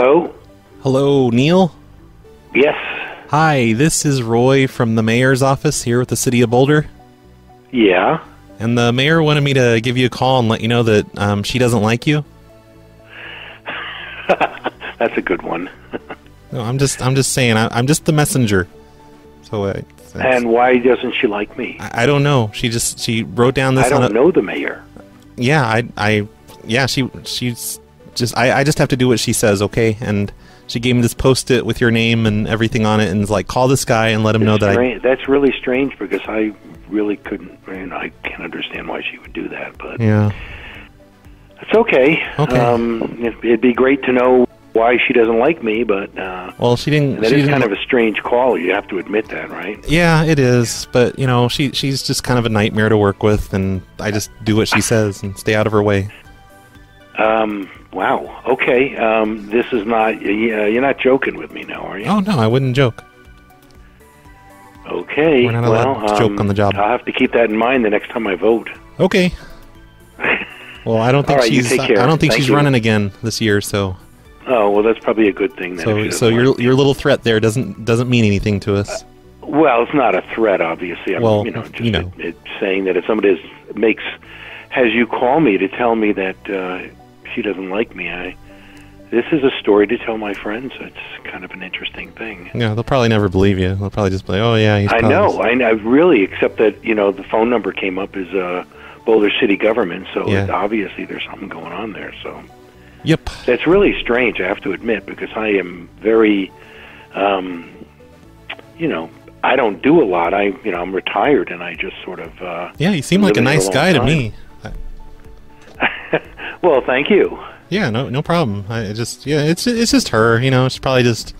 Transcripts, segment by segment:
Hello? Hello, Neil. Yes. Hi, this is Roy from the mayor's office here with the city of Boulder. Yeah. And the mayor wanted me to give you a call and let you know that um, she doesn't like you. That's a good one. No, I'm just I'm just saying I, I'm just the messenger. So uh, And why doesn't she like me? I, I don't know. She just she wrote down this. I don't a, know the mayor. Yeah, I I yeah she she's just I I just have to do what she says, okay? And she gave me this post-it with your name and everything on it, and is like, call this guy and let him know It's that I. That's really strange because I really couldn't. I, I can't understand why she would do that, but Yeah. it's okay. Okay. Um, it, it'd be great to know why she doesn't like me, but uh, Well, she didn't. that she is didn't kind of a strange call. You have to admit that, right? Yeah, it is, but you know, she she's just kind of a nightmare to work with, and I just do what she says and stay out of her way. Um, wow. Okay. Um, this is not. Uh, you're not joking with me now, are you? Oh no, I wouldn't joke. Okay. We're not well, allowed to joke um, on the job. I'll have to keep that in mind the next time I vote. Okay. Well, I don't think right, she's. I don't think Thank she's you. running again this year. So, Oh well, that's probably a good thing. Then so, so your your little threat there doesn't doesn't mean anything to us. well, it's not a threat, obviously. I'm, Well, you know, just you know. It, it's saying that if somebody is, makes has you call me to tell me that uh, she doesn't like me, I this is a story to tell my friends. It's kind of an interesting thing. Yeah, they'll probably never believe you. They'll probably just be like, "Oh yeah, he's." I know. I, I really, except that you know the phone number came up as uh, Boulder City government, so Yeah. obviously there's something going on there. So Yep. that's really strange. I have to admit because I am very, um, you know, I don't do a lot. I you know I'm retired and I just sort of. Uh, Yeah, you seem like a nice long guy to me. Well, thank you. Yeah, no, no problem. I just, yeah, it's it's just her. You know, she's probably just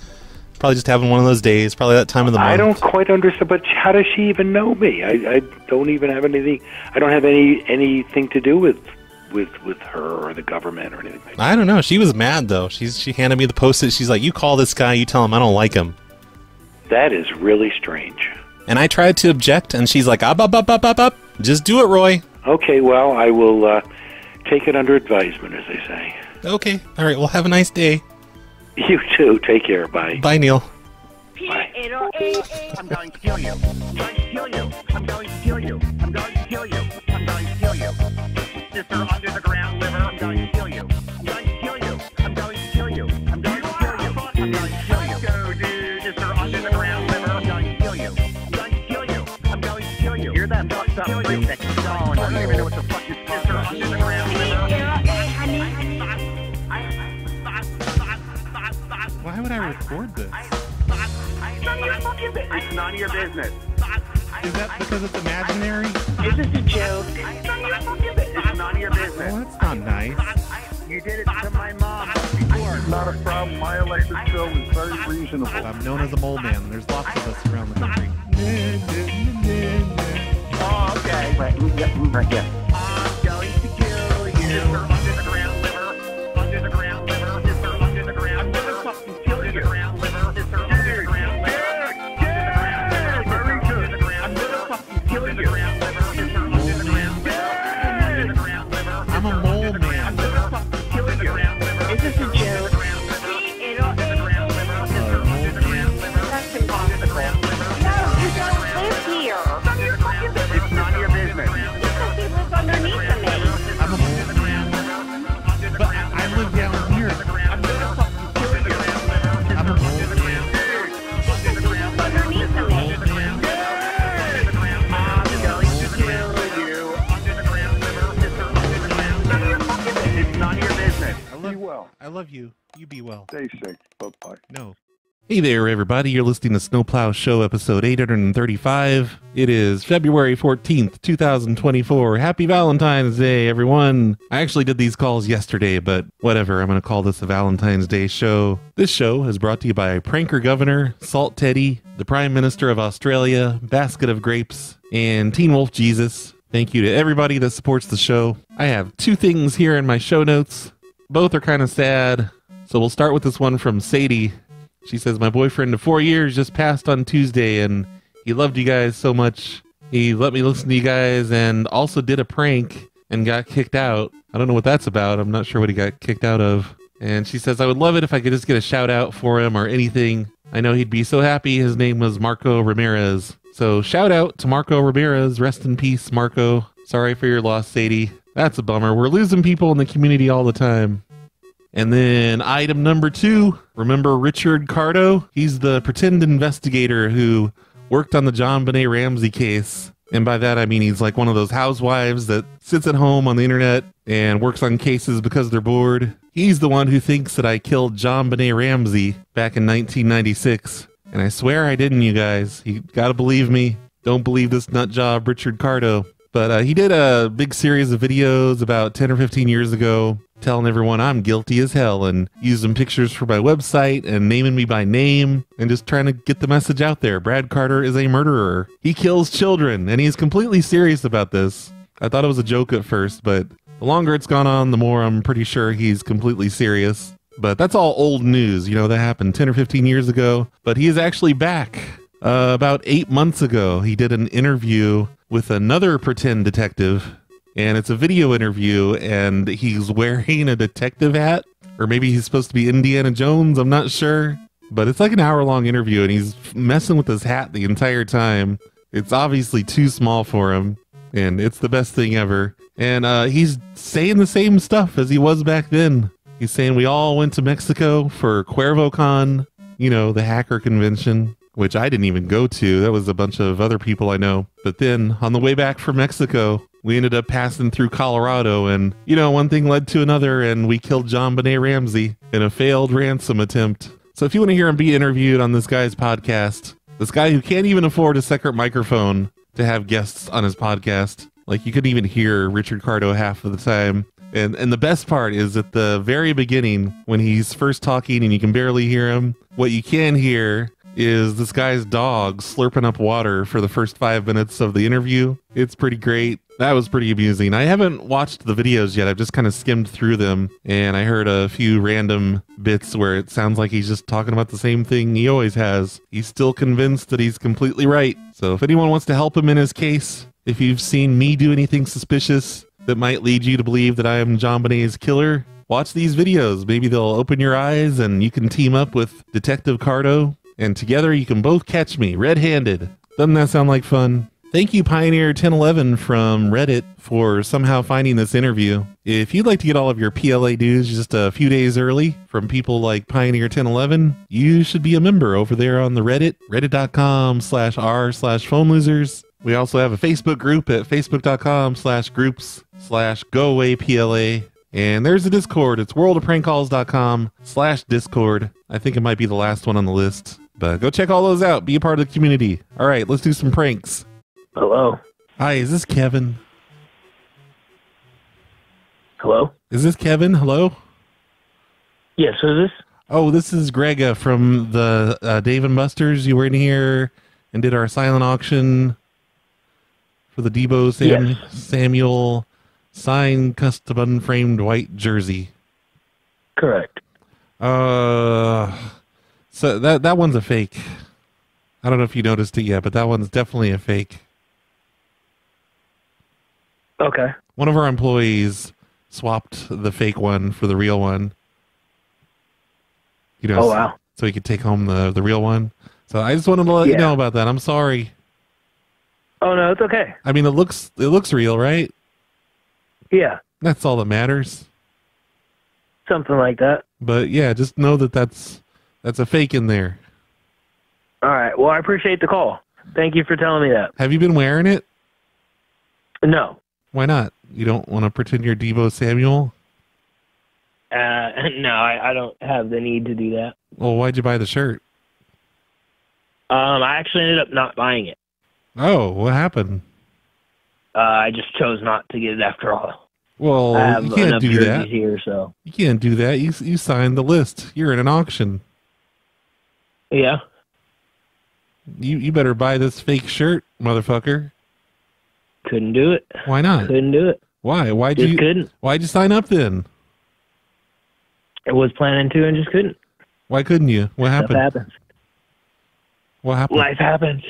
probably just having one of those days. Probably that time of the month. I don't quite understand, but how does she even know me? I, I don't even have anything. I don't have any anything to do with with with her or the government or anything. I don't know. She was mad though. She's she handed me the post-it. She's like, "You call this guy. You tell him I don't like him." That is really strange. And I tried to object, and she's like, "Up, up, up, up, up, up. Just do it, Roy." Okay, well, I will uh, take it under advisement, as they say. Okay. All right. Well, have a nice day. You too. Take care. Bye. Bye, Neil. I'm going to kill you. I'm going to kill you. I'm going to kill you. I'm going to kill you. I'm going to kill you. Sister under the ground liver. I'm going to kill you. I'm going to kill you. I'm going to kill you. I'm going to kill you. I'm going to kill you. Go, dude. Sister under the ground liver. I'm going to kill you. I'm going to kill you. I'm going to kill you. You're that fucked up would I record this? It's none of your business. Is that because it's imaginary? Is this a joke? It's none of your business. Well, that's not nice. You did it to my mom before. Not a problem. My electric bill is very reasonable. I'm known as a mole man. There's lots of us around the country. Oh, okay. Right, yeah, right, yeah. I'm going to kill you. Well. I love you. You be well. Stay safe. Bye-bye. No. Hey there, everybody. You're listening to Snow Plow Show episode 835. It is February 14th, 2024. Happy Valentine's Day, everyone. I actually did these calls yesterday, but whatever. I'm going to call this a Valentine's Day show. This show is brought to you by Pranker Governor, Salt Teddy, the Prime Minister of Australia, Basket of Grapes, and Teen Wolf Jesus. Thank you to everybody that supports the show. I have two things here in my show notes. Both are kind of sad. So we'll start with this one from Sadie. She says, My boyfriend of four years just passed on Tuesday and he loved you guys so much. He let me listen to you guys and also did a prank and got kicked out. I don't know what that's about. I'm not sure what he got kicked out of. And she says, I would love it if I could just get a shout out for him or anything. I know he'd be so happy. His name was Marco Ramirez. So shout out to Marco Ramirez. Rest in peace, Marco. Sorry for your loss, Sadie. That's a bummer. We're losing people in the community all the time. And then item number two, remember Richard Cardo? He's the pretend investigator who worked on the JonBenét Ramsey case. And by that, I mean he's like one of those housewives that sits at home on the internet and works on cases because they're bored. He's the one who thinks that I killed JonBenét Ramsey back in 1996. And I swear I didn't, you guys. You gotta believe me. Don't believe this nut job, Richard Cardo. But uh, he did a big series of videos about 10 or 15 years ago telling everyone I'm guilty as hell and using pictures for my website and naming me by name and just trying to get the message out there. Brad Carter is a murderer. He kills children and he's completely serious about this. I thought it was a joke at first, but the longer it's gone on, the more I'm pretty sure he's completely serious. But that's all old news. You know, that happened 10 or 15 years ago. But he is actually back. Uh, about eight months ago, he did an interview with another pretend detective, and it's a video interview, and he's wearing a detective hat, or maybe he's supposed to be Indiana Jones. I'm not sure. But it's like an hour long interview, and he's messing with his hat the entire time. It's obviously too small for him, and it's the best thing ever. And uh, he's saying the same stuff as he was back then. He's saying we all went to Mexico for CuervoCon, you know, the hacker convention, which I didn't even go to. That was a bunch of other people I know. But then on the way back from Mexico, we ended up passing through Colorado, and, you know, one thing led to another, and we killed JonBenét Ramsey in a failed ransom attempt. So if you want to hear him be interviewed on this guy's podcast, this guy who can't even afford a second microphone to have guests on his podcast, like you couldn't even hear Richard Cardo half of the time. And and the best part is at the very beginning when he's first talking and you can barely hear him. What you can hear is this guy's dog slurping up water for the first five minutes of the interview. It's pretty great. That was pretty amusing. I haven't watched the videos yet. I've just kind of skimmed through them and I heard a few random bits where it sounds like he's just talking about the same thing he always has. He's still convinced that he's completely right. So if anyone wants to help him in his case, if you've seen me do anything suspicious that might lead you to believe that I am JonBenét's killer, watch these videos. Maybe they'll open your eyes and you can team up with Detective Cardo, and together you can both catch me red handed. Doesn't that sound like fun? Thank you, Pioneer1011 from Reddit, for somehow finding this interview. If you'd like to get all of your PLA news just a few days early from people like Pioneer1011, you should be a member over there on the Reddit, reddit.com slash r slash phone losers. We also have a Facebook group at facebook.com slash groups slash go away PLA. And there's a Discord. It's worldofprankcalls.com slash Discord. I think it might be the last one on the list. But go check all those out. Be a part of the community. All right, let's do some pranks. Hello. Hi, is this Kevin? Hello. Is this Kevin? Hello? Yes. Who's this? Oh, this is Grega from the uh, Dave and Buster's. You were in here and did our silent auction for the Deebo Sam- Yes. Samuel signed custom unframed white jersey. Correct. Uh, so that that one's a fake. I don't know if you noticed it yet, but that one's definitely a fake. Okay. One of our employees swapped the fake one for the real one. You know, Oh wow. so he could take home the the real one. So I just wanted to let you know about that. I'm sorry. Oh no, it's okay. I mean, it looks it looks real, right? Yeah. That's all that matters. Something like that. But yeah, just know that that's that's a fake in there. All right. Well, I appreciate the call. Thank you for telling me that. Have you been wearing it? No. Why not? You don't want to pretend you're Deebo Samuel? Uh, no, I, I don't have the need to do that. Well, why'd you buy the shirt? Um, I actually ended up not buying it. Oh, what happened? Uh, I just chose not to get it after all. Well, you can't do that. here, so You can't do that. You you signed the list. You're in an auction. Yeah. You you better buy this fake shirt, motherfucker. Couldn't do it. Why not? Couldn't do it. Why? Why'd Just you couldn't. Why'd you sign up then? I was planning to and just couldn't. Why couldn't you? What Stuff happened? happens. What happened? Life happens.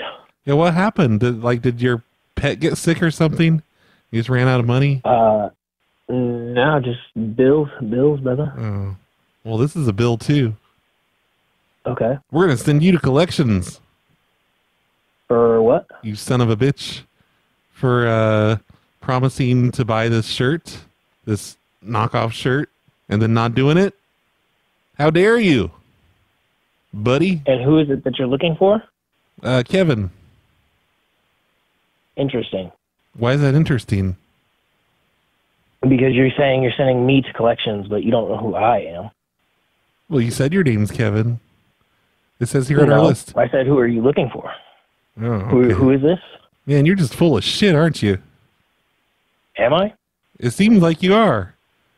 Yeah, what happened? Did, like, did your pet get sick or something? You just ran out of money. Uh, no, just bills, bills, brother. Oh, Well, this is a bill too. Okay. We're gonna send you to collections, For what? you son of a bitch, for uh, promising to buy this shirt, this knockoff shirt, and then not doing it. How dare you, buddy? And who is it that you're looking for? Uh, Kevin. Interesting. Why is that interesting? Because you're saying you're sending me to collections, but you don't know who I am. Well, you said your name's Kevin. It says here on our list. I said, who are you looking for? Oh, Who, who is this? Man, you're just full of shit, aren't you? Am I? It seems like you are.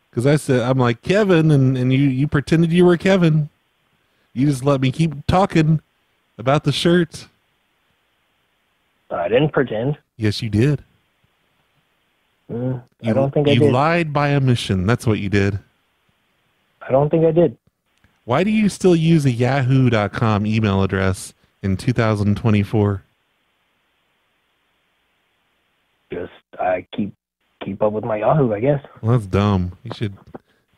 Because I said, I'm like, Kevin, and, and you, you pretended you were Kevin. You just let me keep talking about the shirt. I didn't pretend. Yes, you did. Mm, You, I don't think I you did. lied by omission. That's what you did. I don't think I did. Why do you still use a yahoo.com email address in 2024? Just I keep keep up with my Yahoo, I guess. Well, that's dumb. You should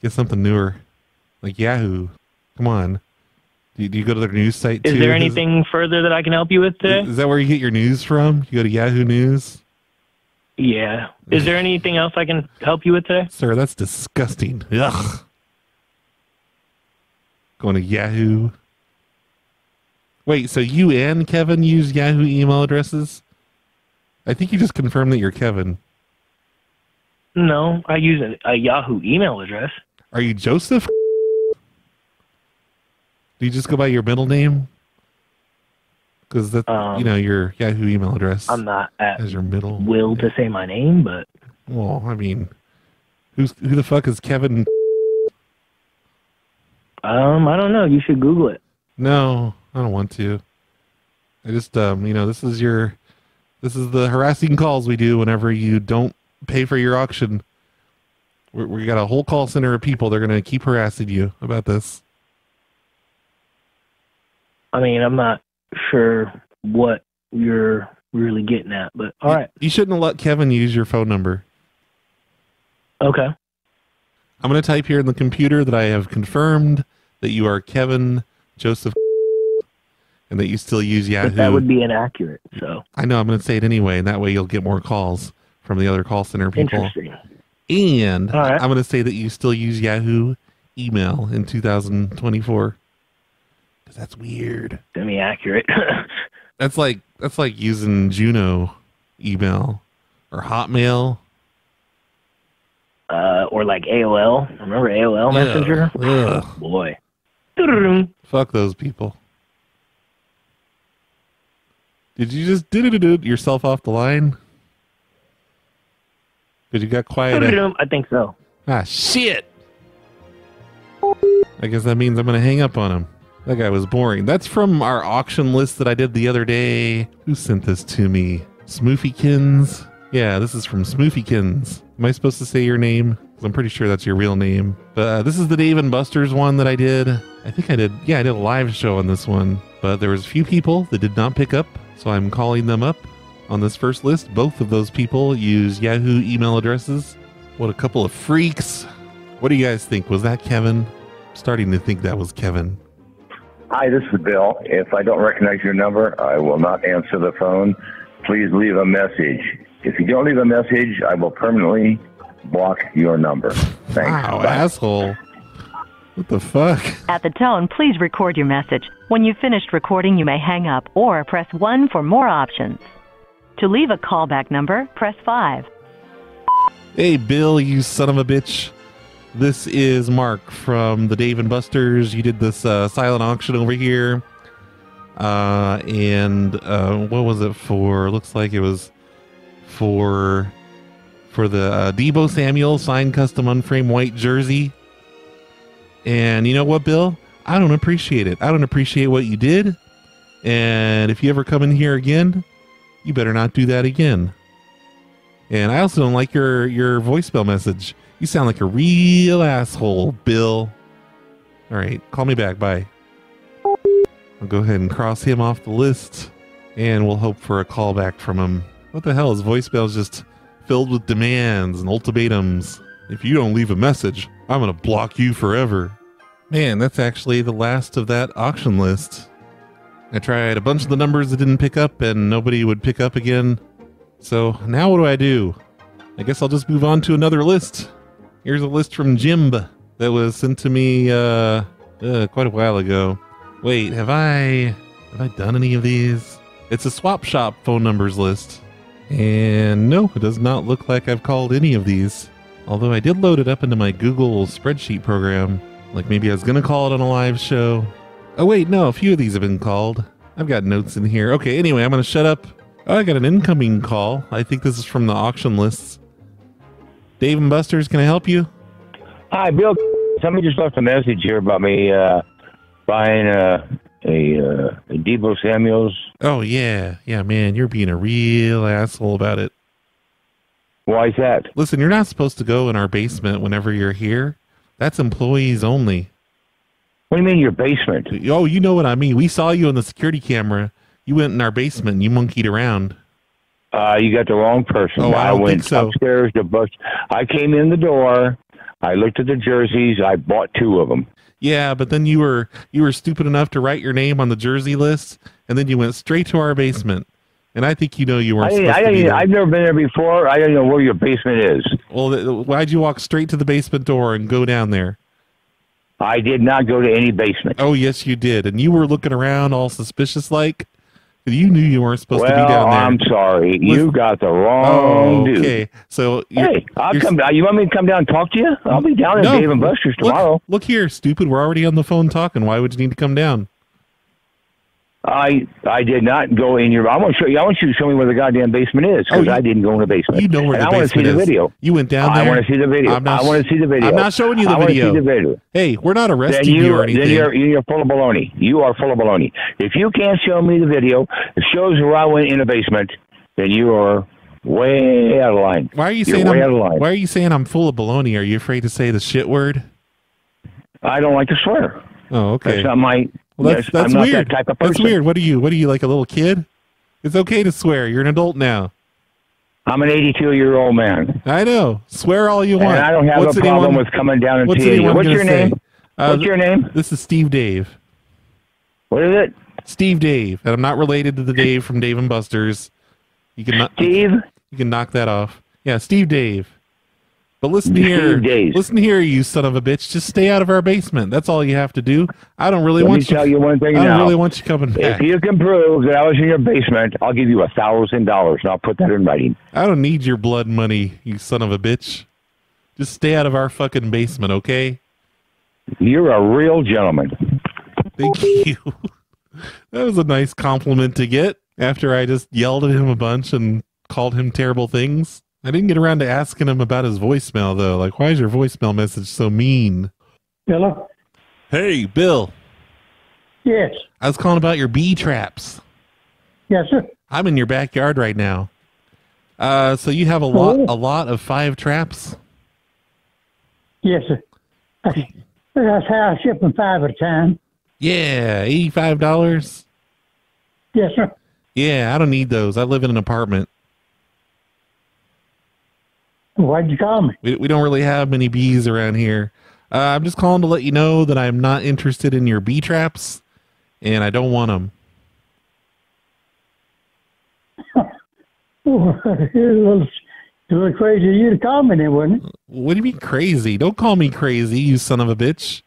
get something newer, like Yahoo. Come on. Do you, do you go to their news site too? Is too? there anything further that I can help you with today? Is that where you get your news from? You go to Yahoo News? Yeah. Is there anything else I can help you with today? Sir, that's disgusting. Ugh. Going to Yahoo. Wait, so you and Kevin use Yahoo email addresses? I think you just confirmed that you're Kevin. No, I use a, a Yahoo email address. Are you Joseph? Do you just go by your middle name? Because that's Um, you know, your Yahoo email address I'm not at as your middle. will to say my name, but Well, I mean, who's who the fuck is Kevin? Um, I don't know. You should Google it. No, I don't want to. I just, um, you know, this is your, this is the harassing calls we do whenever you don't pay for your auction. We we got a whole call center of people. They're gonna keep harassing you about this. I mean, I'm not sure what you're really getting at, but all right. You shouldn't have let Kevin use your phone number. Okay. I'm going to type here in the computer that I have confirmed that you are Kevin Joseph and that you still use Yahoo. But that would be inaccurate. So I know I'm going to say it anyway, and that way you'll get more calls from the other call center people. interesting. And right. I'm going to say that you still use Yahoo email in 2024 because that's weird. Semi accurate. That's like that's like using Juno email or Hotmail. Uh, or like AOL. Remember AOL Messenger? Ugh, ugh. Boy. Fuck those people. Did you just do yourself off the line? Because you got quiet. I think so. ah, shit. I guess that means I'm going to hang up on him. That guy was boring. That's from our auction list that I did the other day. Who sent this to me? Smoofykins? Yeah, this is from Smoofykins. Am I supposed to say your name? 'Cause I'm pretty sure that's your real name. But uh, this is the Dave and Buster's one that I did. I think I did. Yeah, I did a live show on this one. But there was a few people that did not pick up, so I'm calling them up on this first list. Both of those people use Yahoo email addresses. What a couple of freaks. What do you guys think? Was that Kevin? starting to think that was Kevin. Hi, this is Bill. If I don't recognize your number, I will not answer the phone. Please leave a message. If you don't leave a message, I will permanently block your number. Thanks. Wow, Bye. asshole. What the fuck? At the tone, please record your message. When you've finished recording, you may hang up or press 1 for more options. To leave a callback number, press 5. Hey, Bill, you son of a bitch. This is Mark from the Dave and Buster's. You did this uh, silent auction over here. Uh, and uh, what was it for? Looks like it was for for the uh, Deebo Samuel signed custom unframed white jersey. And you know what, Bill? I don't appreciate it. I don't appreciate what you did. And if you ever come in here again, you better not do that again. And I also don't like your your voicemail message. You sound like a real asshole, Bill. All right, call me back. Bye. I'll go ahead and cross him off the list, and we'll hope for a call back from him. What the hell? His voicemail's just filled with demands and ultimatums. If you don't leave a message, I'm gonna block you forever. Man, that's actually the last of that auction list. I tried a bunch of the numbers that didn't pick up and nobody would pick up again. So now what do I do? I guess I'll just move on to another list. Here's a list from Jim that was sent to me uh, uh, quite a while ago. Wait, have I have I done any of these? It's a swap shop phone numbers list. And no, it does not look like I've called any of these. Although I did load it up into my Google spreadsheet program. Like maybe I was going to call it on a live show. Oh, wait, no, a few of these have been called. I've got notes in here. Okay, anyway, I'm going to shut up. Oh, I got an incoming call. I think this is from the auction lists. Dave and Buster's, can I help you? Hi, Bill. Somebody just left a message here about me uh, buying uh, a, uh, a Deebo Samuels. Oh, yeah. Yeah, man, you're being a real asshole about it. Why is that? Listen, you're not supposed to go in our basement whenever you're here. That's employees only. What do you mean your basement? Oh, you know what I mean. We saw you on the security camera. You went in our basement and you monkeyed around. Uh, you got the wrong person. Oh, I don't went so. upstairs to bus. I came in the door. I looked at the jerseys. I bought two of them. Yeah, but then you were you were stupid enough to write your name on the jersey list, and then you went straight to our basement. And I think you know you weren't supposed I, to be there. I've never been there before. I don't know where your basement is. well, th- why'd you walk straight to the basement door and go down there? I did not go to any basement. Oh, yes, you did. And you were looking around all suspicious like. You knew you weren't supposed to be down there. I'm sorry. You Listen- got the wrong oh, dude. okay. So you're, Hey, I'll come. You want me to come down and talk to you? I'll be down at No, Dave and Buster's look- tomorrow. Look, here, stupid. We're already on the phone talking. Why would you need to come down? I I did not go in your. I want to show you. I want you to show me where the goddamn basement is Oh, because you- I didn't go in the basement. You know where and the I want to see basement the video. You went down there. I want to see the video. I'm not I want to see the video. I'm not showing you the video. see the video. Hey, we're not arresting you, you, or anything. then you're you're full of baloney. You are full of baloney. If you can't show me the video, it shows where I went in the basement. Then you are way out of line. why are you You're saying way I'm, out of line? Why are you saying I'm full of baloney? Are you afraid to say the shit word? I don't like to swear. Oh, okay. That's not my. Well, that's yes, that's weird. that type of person. That's weird. What are you? What are you like a little kid? It's okay to swear. You're an adult now. I'm an 82 year old man, I know. Swear all you want. and I don't have What's a problem anyone- with coming down and what's you. What's your say? name? Uh, What's your name? This is Steve Dave. What is it? Steve Dave, and I'm not related to the Dave from Dave and Buster's. You can Steve. you can knock that off. Yeah, Steve Dave. But listen here, Dave. listen here, you son of a bitch. Just stay out of our basement. That's all you have to do. I don't really Let me want you. tell you one thing I don't really want you coming back. If you can prove that I was in your basement, I'll give you a thousand dollars, and I'll put that in writing. I don't need your blood money, you son of a bitch. Just stay out of our fucking basement, okay? You're a real gentleman. Thank you. that was a nice compliment to get after I just yelled at him a bunch and called him terrible things. I didn't get around to asking him about his voicemail though. Like, why is your voicemail message so mean? Hello? Hey, Bill. Yes. I was calling about your bee traps. Yes, sir. I'm in your backyard right now. Uh, so you have a lot, Oh. a lot of five traps. Yes, sir. That's, that's how I ship them five at a time. Yeah, eighty-five dollars. Yes, sir. Yeah, I don't need those. I live in an apartment. Why'd you call me? We, we don't really have many bees around here. Uh, I'm just calling to let you know that I'm not interested in your bee traps, and I don't want them. Oh, it was little, it was crazy you to call me then, wasn't it? What do you mean crazy? Don't call me crazy, you son of a bitch.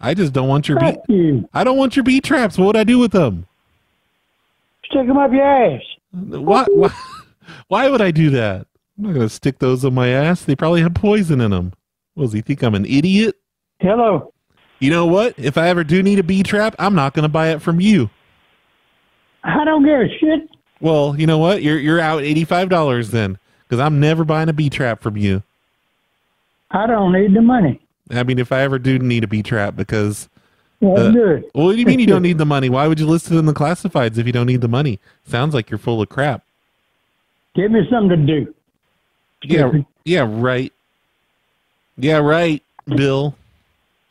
I just don't want your bee. You. I don't want your bee traps. What would I do with them? Stick them up your ass. Why? Why, why would I do that? I'm not gonna stick those on my ass. They probably have poison in them. What does he think I'm an idiot? Hello. You know what? If I ever do need a bee trap, I'm not gonna buy it from you. I don't give a shit. Well, you know what? You're you're out eighty five dollars then, because I'm never buying a bee trap from you. I don't need the money. I mean, if I ever do need a bee trap, because Well, Uh, good. well, what do you mean you don't need the money? Why would you list it in the classifieds if you don't need the money? Sounds like you're full of crap. Give me something to do. Yeah, yeah, right. Yeah, right. Bill,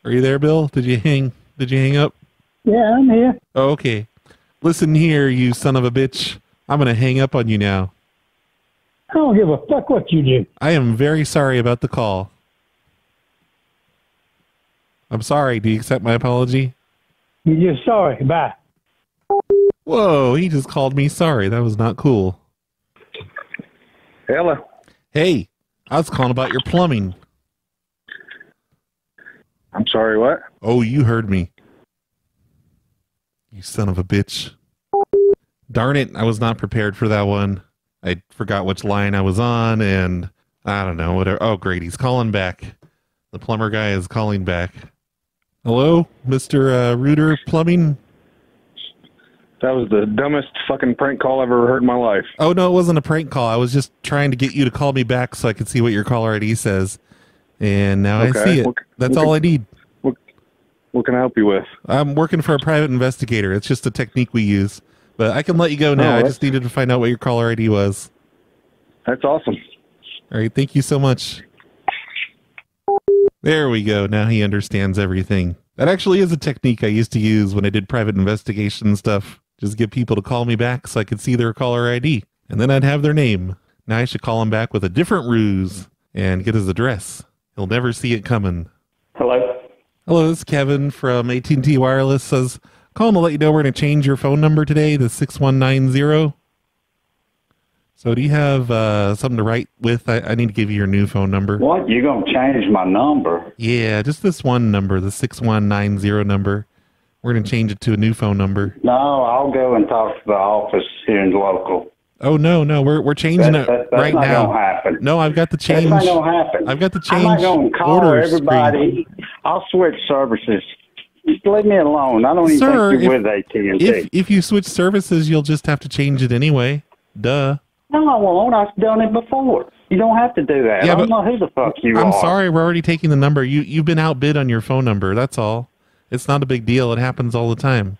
are you there, Bill? Did you hang? Did you hang up? Yeah, I'm here. Oh, okay. Listen here, you son of a bitch. I'm gonna hang up on you now. I don't give a fuck what you do. I am very sorry about the call. I'm sorry. Do you accept my apology? You're just sorry. Bye. Whoa, he just called me sorry. That was not cool. Hello. Hey, I was calling about your plumbing. I'm sorry, what? Oh, you heard me. You son of a bitch. Darn it, I was not prepared for that one. I forgot which line I was on, and I don't know, whatever. Oh, great, he's calling back. The plumber guy is calling back. Hello, Mr. Uh, Reuter Plumbing? That was the dumbest fucking prank call I've ever heard in my life. Oh, no, it wasn't a prank call. I was just trying to get you to call me back so I could see what your caller ID says. And now I see it. what- That's what all I need. What can I help you with? I'm working for a private investigator. It's just a technique we use. But I can let you go oh, now. Oh, I just needed to find out what your caller ID was. That's awesome. All right, thank you so much. There we go. Now he understands everything. That actually is a technique I used to use when I did private investigation stuff. Just get people to call me back so I could see their caller ID. And then I'd have their name. Now I should call him back with a different ruse and get his address. He'll never see it coming. Hello. Hello, this is Kevin from AT&T Wireless. Says calling to let you know we're going to change your phone number today to 6190. So do you have uh, something to write with? I, I need to give you your new phone number. What? You're gonna change my number? Yeah, just this one number, the 6190 number. We're going to change it to a new phone number. No, I'll go and talk to the office here in the local. Oh no, no, we're we're changing That- it that- that's right not now. No, I've got the change. That's not gonna happen. I've got the change. I'm not gonna call everybody. I'll switch services. Just leave me alone. I don't even Sir, think you're if- with AT&T. If if you switch services, you'll just have to change it anyway. Duh. no, I won't. I've done it before. You don't have to do that. Yeah, I don't but- know who the fuck you I'm are. sorry, we're already taking the number. You you've been outbid on your phone number. That's all. It's not a big deal. It happens all the time.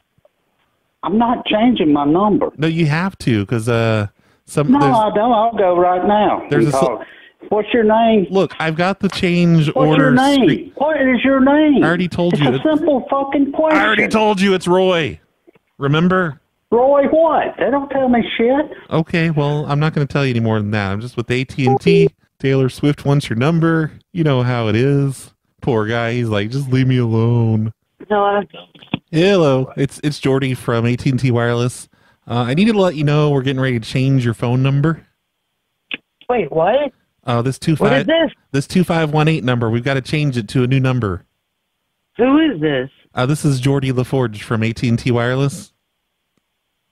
I'm not changing my number. No, you have to because uh some No, I don't. I'll go right now. There's a What's your name? look. I've got the change What's order. your name? What is your name? I already told it's you. a It's- simple fucking question. I already told you it's Roy. Remember? Roy, what? They don't tell me shit. Okay, well, I'm not going to tell you any more than that. I'm just with AT&T. Taylor Swift wants your number. You know how it is. Poor guy. He's like, just leave me alone. Hello. Hello, it's it's Geordi from AT&T Wireless. Uh, I needed to let you know we're getting ready to change your phone number. Wait, what? Uh, this two five. What is this? this two five one eight number. We've got to change it to a new number. Who is this? Uh, this is Geordi LaForge from AT&T Wireless.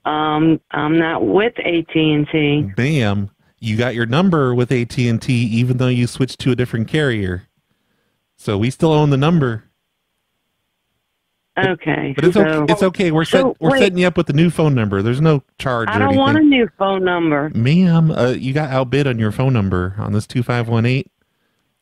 Um, I'm not with AT&T. Bam, you got your number with AT&T even though you switched to a different carrier. So we still own the number. Okay. But it's so, okay. It's okay. We're set, So, we're wait. setting you up with the new phone number. There's no charge I don't want a new phone number. Ma'am, uh, you got outbid on your phone number on this two five one eight.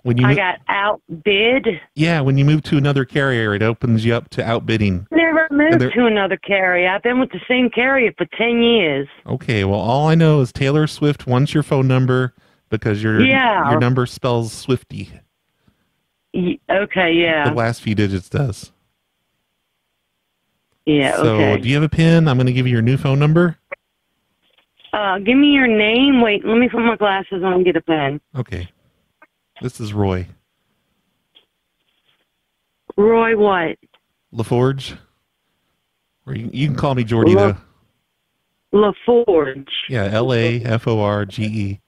When you I got outbid. yeah, when you move to another carrier, it opens you up to outbidding. Never moved to another carrier. I've been with the same carrier for 10 years. Okay, well, all I know is Taylor Swift wants your phone number because your Yeah. your number spells Swifty. Y- Okay, yeah. The last few digits does. Yeah, so, okay. do you have a pin? I'm going to give you your new phone number. Uh, give me your name. Wait, let me put my glasses on and get a pen. Okay. This is Roy Roy what? LaForge. Or you, you can call me Geordi La- though. LaForge. Yeah, L A F O R G E.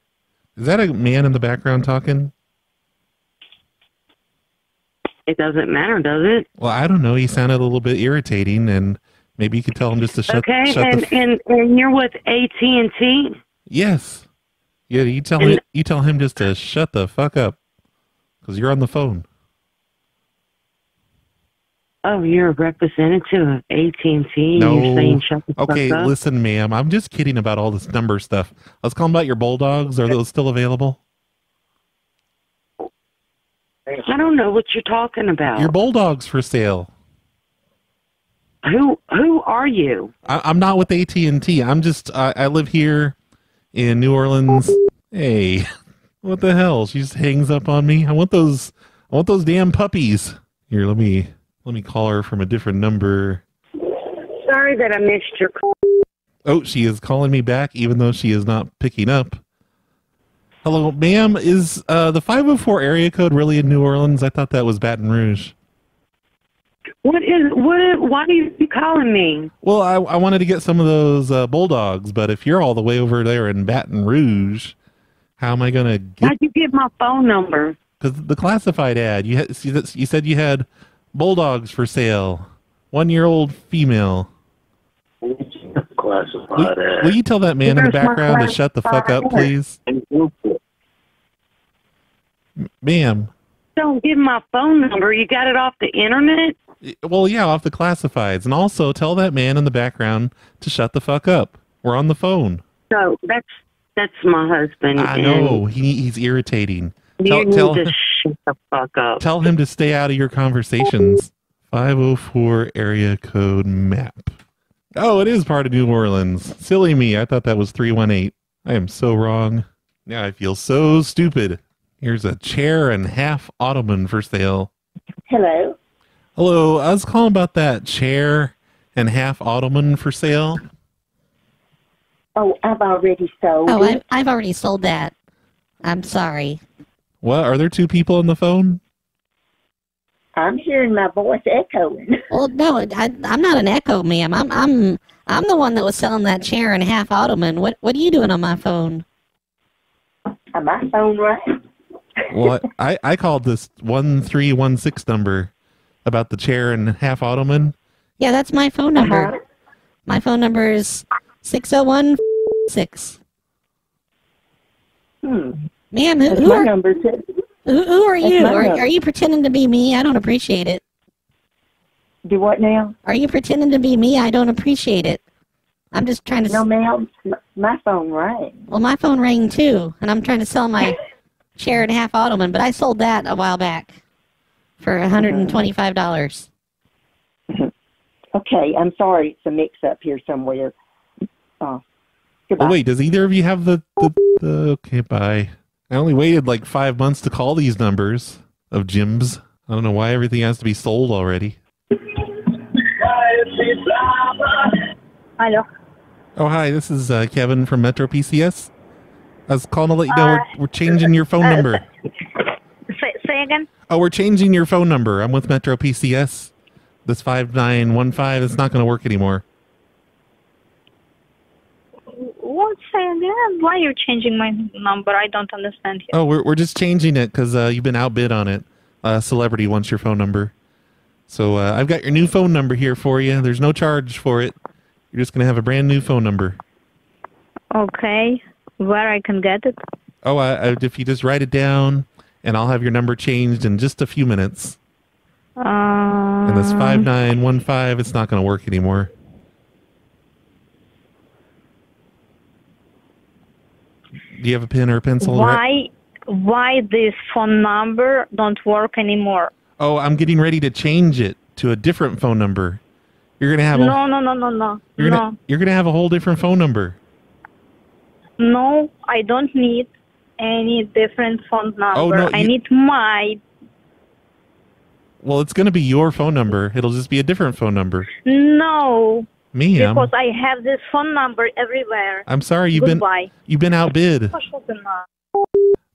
Is that a man in the background talking? It doesn't matter, does it? Well, I don't know. He sounded a little bit irritating, and maybe you could tell him just to shut, okay, shut and, and and you're with AT and T. yes. Yeah, you tell And- him. You tell him just to shut the fuck up, because you're on the phone. Oh, you're a representative of AT and T. No. You're saying shut the Okay, fuck up. listen, ma'am. I'm just kidding about all this number stuff. Let's call about your bulldogs. Are uh, those still available? I don't know what you're talking about. Your bulldogs for sale. Who who are you? I, I'm not with AT and T. I'm just. I, I live here in New Orleans. Hey, what the hell? She just hangs up on me. I want those. I want those damn puppies. Here, let me let me call her from a different number. Sorry that I missed your call. Oh, she is calling me back, even though she is not picking up. Hello, ma'am. Is uh, the 504 area code really in New Orleans? I thought that was Baton Rouge. What is what? Why are you calling me? Well, I, I wanted to get some of those uh, bulldogs, but if you're all the way over there in Baton Rouge, how am I going to get? How'd you get my phone number? Because the classified ad, you had, you said you had bulldogs for sale, one year old female. Classified Will, ad. will you tell that man in the background to shut the fuck up, please? Ma'am. Don't give my phone number. You got it off the internet. Well, yeah, off the classifieds. And also tell that man in the background to shut the fuck up. We're on the phone. So that's that's my husband. I know. He, he's irritating. You Tell, need tell, to shut the fuck up. tell him to stay out of your conversations. 504 area code map. Oh, it is part of New Orleans. Silly me. I thought that was 318. I am so wrong. Now I feel so stupid. Here's a chair and half ottoman for sale. Hello. Hello, I was calling about that chair and half ottoman for sale. Oh, I've already sold Oh, it. I, I've already sold that. I'm sorry. What? Are there two people on the phone? I'm hearing my voice echoing. Well, no, I, I'm not an echo, ma'am. I'm I'm I'm the one that was selling that chair and half ottoman. What what are you doing on my phone? On my phone right? Well, I, I called this 1316 number about the chair and half ottoman. Yeah, that's my phone number. My phone number is six zero one six. Hmm. Ma'am, who, who are number too. Who, who are That's you? Are, are you pretending to be me? I don't appreciate it. Do what now? Are you pretending to be me? I don't appreciate it. I'm just trying to. No, ma'am. My phone rang. Well, my phone rang too, and I'm trying to sell my chair and half ottoman, but I sold that a while back for $125. Okay, I'm sorry. It's a mix-up here somewhere. Oh, goodbye. Oh, wait, does either of you have the, the, the. Okay, bye. I only waited like five months to call these numbers of Jim's. I don't know why everything has to be sold already. Hello. Oh, hi, this is uh, Kevin from Metro PCS. I was calling to let you know we're, we're changing your phone uh, number. Say, say again. Oh, we're changing your phone number. I'm with Metro PCS. This 5915, it's not going to work anymore. What say again? Why you're changing my number? I don't understand. Here. Oh, we're, we're just changing it because uh, you've been outbid on it. Uh, celebrity wants your phone number. So uh, I've got your new phone number here for you. There's no charge for it. You're just going to have a brand new phone number. Okay. Where I can get it? Oh, I, I, if you just write it down, and I'll have your number changed in just a few minutes. Um, And this 5915, it's not going to work anymore. Do you have a pen or a pencil? why why this phone number don't work anymore? Oh, I'm getting ready to change it to a different phone number. You're gonna have a No, no, no, no, no, you're no, gonna you're gonna have a whole different phone number. no. I don't need any different phone number. Oh, no, I you- need my Well, it's gonna be your phone number. It'll just be a different phone number. no. Ma'am, Because I have this phone number everywhere. I'm sorry you've Goodbye. been you've been outbid.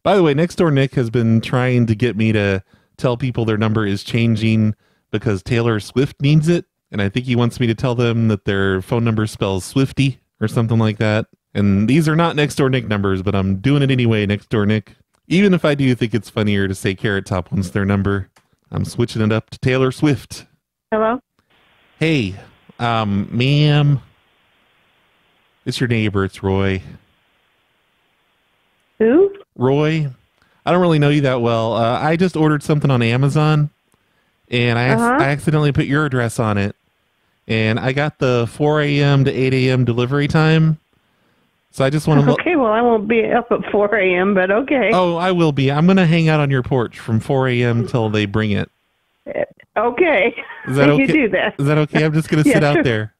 By the way, next door Nick has been trying to get me to tell people their number is changing because Taylor Swift needs it, and I think he wants me to tell them that their phone number spells Swifty or something like that. And these are not next door Nick numbers, but I'm doing it anyway, next door Nick. Even if I do think it's funnier to say Carrot Top wants their number, I'm switching it up to Taylor Swift. Hello. Hey, um, ma'am. It's your neighbor, it's Roy. Who? Roy, I don't really know you that well. Uh, I just ordered something on Amazon, and I, Uh-huh. I accidentally put your address on it, and I got the 4 a.m. to 8 a.m. delivery time. So I just want to. Okay, well, I won't be up at 4 a.m., but okay. Oh, I will be. I'm gonna hang out on your porch from 4 a.m. till they bring it. Okay. Is that okay? You do that. Is that okay? I'm just gonna Yeah, sit out there.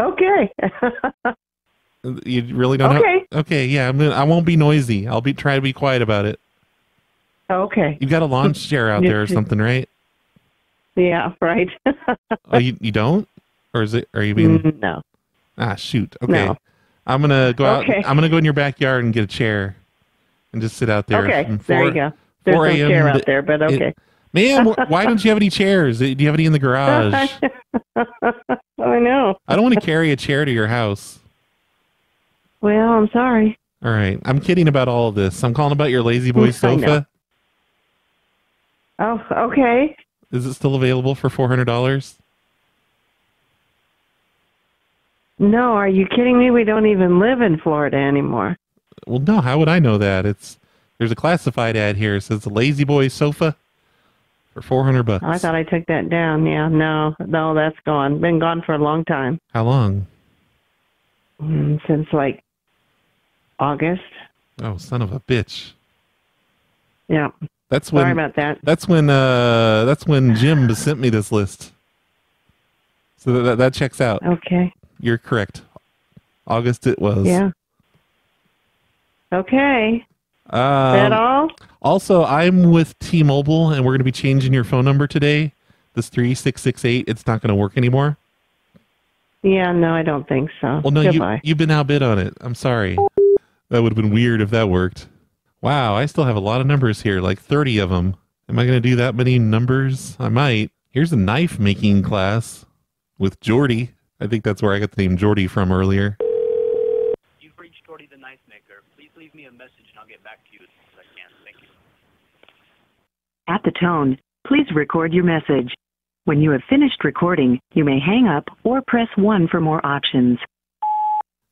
Okay. You really don't. Okay. Have, okay. Yeah. I'm gonna, I won't be noisy. I'll be try to be quiet about it. okay. You've got a launch chair out there or something, right? Yeah, right. Oh, you, you don't? Or is it? Are you being? Mm, no. Ah, shoot. Okay. No. I'm gonna go out. Okay. I'm gonna go in your backyard and get a chair, and just sit out there. Okay, from there you go. There's 4 no chair out there, but it- okay. Ma'am, why don't you have any chairs? Do you have any in the garage? I know. I don't want to carry a chair to your house. Well, I'm sorry. All right. I'm kidding about all of this. I'm calling about your La-Z-Boy sofa. Oh, okay. Is it still available for $400? No, are you kidding me? We don't even live in Florida anymore. Well, no. How would I know that? It's There's a classified ad here. It says La-Z-Boy sofa for 400 bucks. I thought I took that down. Yeah, no, no, that's gone. Been gone for a long time. How long? Mm, since like August. Oh, son of a bitch. Yeah. That's when Sorry about that. That's when uh that's when Jim sent me this list. So that that, that checks out. Okay. You're correct. August it was. Yeah. Okay. Um, that all? Also, I'm with T-Mobile, and we're going to be changing your phone number today. This three six six eight. It's not going to work anymore. Yeah, no, I don't think so. Well, no, you you've been outbid on it. I'm sorry. That would have been weird if that worked. Wow, I still have a lot of numbers here, like 30 of them. Am I going to do that many numbers? I might. Here's a knife making class with Jordy. I think that's where I got the name Jordy from earlier. You've reached Jordy the Knife Maker. Please leave me a message and I'll get back to you as soon as I can. Thank you. At the tone, please record your message. When you have finished recording, you may hang up or press 1 for more options.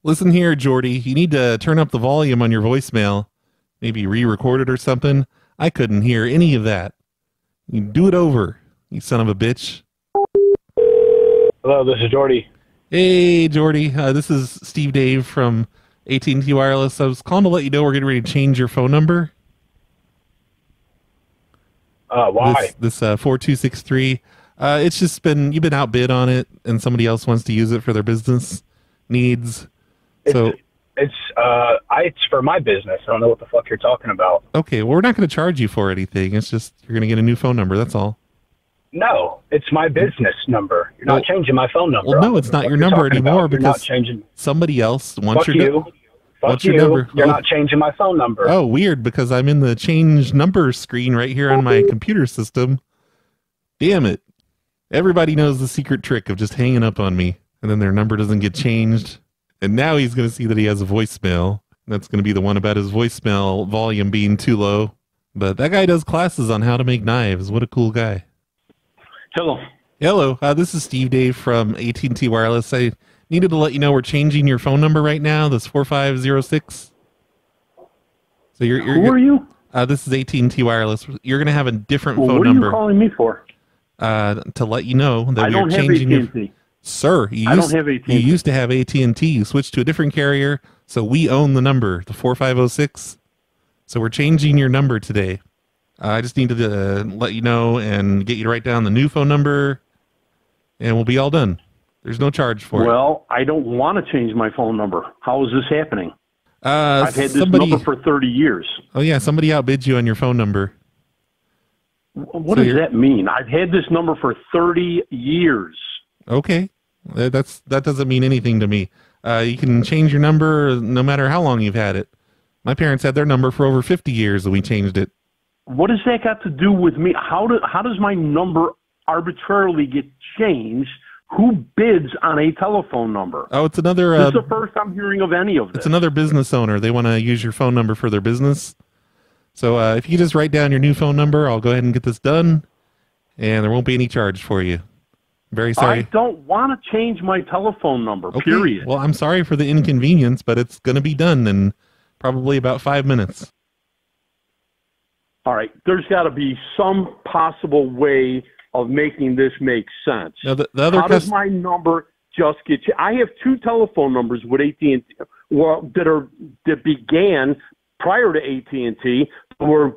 Listen here, Jordy. You need to turn up the volume on your voicemail. Maybe re-record it or something. I couldn't hear any of that. You do it over, you son of a bitch. Hello, this is Jordy. Hey, Jordy. Uh, this is Steve Dave from AT&T Wireless. I was calling to let you know we're getting ready to change your phone number. Uh, why? This, this uh, 4263. Uh, it's just been, you've been outbid on it, and somebody else wants to use it for their business needs. So, It's uh, I, it's for my business. I don't know what the fuck you're talking about. okay, well, we're not going to charge you for anything. It's just, you're going to get a new phone number. That's all. No, it's my business number. You're Well- not changing my phone number. Well, no, it's not your number anymore about. Because changing. somebody else wants Fuck your you. Nu- Fuck wants you. your number. You're Oh. not changing my phone number. Oh, weird, because I'm in the change number screen right here on my computer system. Damn it. Everybody knows the secret trick of just hanging up on me, and then their number doesn't get changed. And now he's going to see that he has a voicemail. That's going to be the one about his voicemail volume being too low. But that guy does classes on how to make knives. What a cool guy. Hello. Hello, uh, this is Steve Dave from AT&T Wireless. I needed to let you know we're changing your phone number right now. This four five zero six. So you're, you're Who are you? Uh, this is AT&T Wireless. You're going to have a different Well, phone number. what are number you calling me for? uh, to let you know that I you're changing your. Sir, you I don't have AT&T. You used to have AT&T. You switched to a different carrier, so we own the number, the four five zero six. So we're changing your number today. Uh, I just needed to uh, let you know and get you to write down the new phone number, and we'll be all done. There's no charge for it. Well, I don't want to change my phone number. How is this happening? Uh, I've had this somebody- number for 30 years. Oh yeah, somebody outbid you on your phone number. What So does that mean? I've had this number for 30 years. Okay, that's that doesn't mean anything to me. Uh, you can change your number no matter how long you've had it. My parents had their number for over 50 years, and we changed it. What does that got to do with me? How do, how does my number arbitrarily get changed? Who bids on a telephone number? Oh, it's another. this Uh, is the first I'm hearing of any of this. it's another business owner. They want to use your phone number for their business. So uh, if you just write down your new phone number, I'll go ahead and get this done, and there won't be any charge for you. Very sorry. I don't want to change my telephone number, Okay, period. Well, I'm sorry for the inconvenience, but it's going to be done in probably about five minutes. All right, there's got to be some possible way of making this make sense. Now, the, the other How does my number just get? Ch- I have two telephone numbers with AT and T, well, that are that began prior to AT and T, were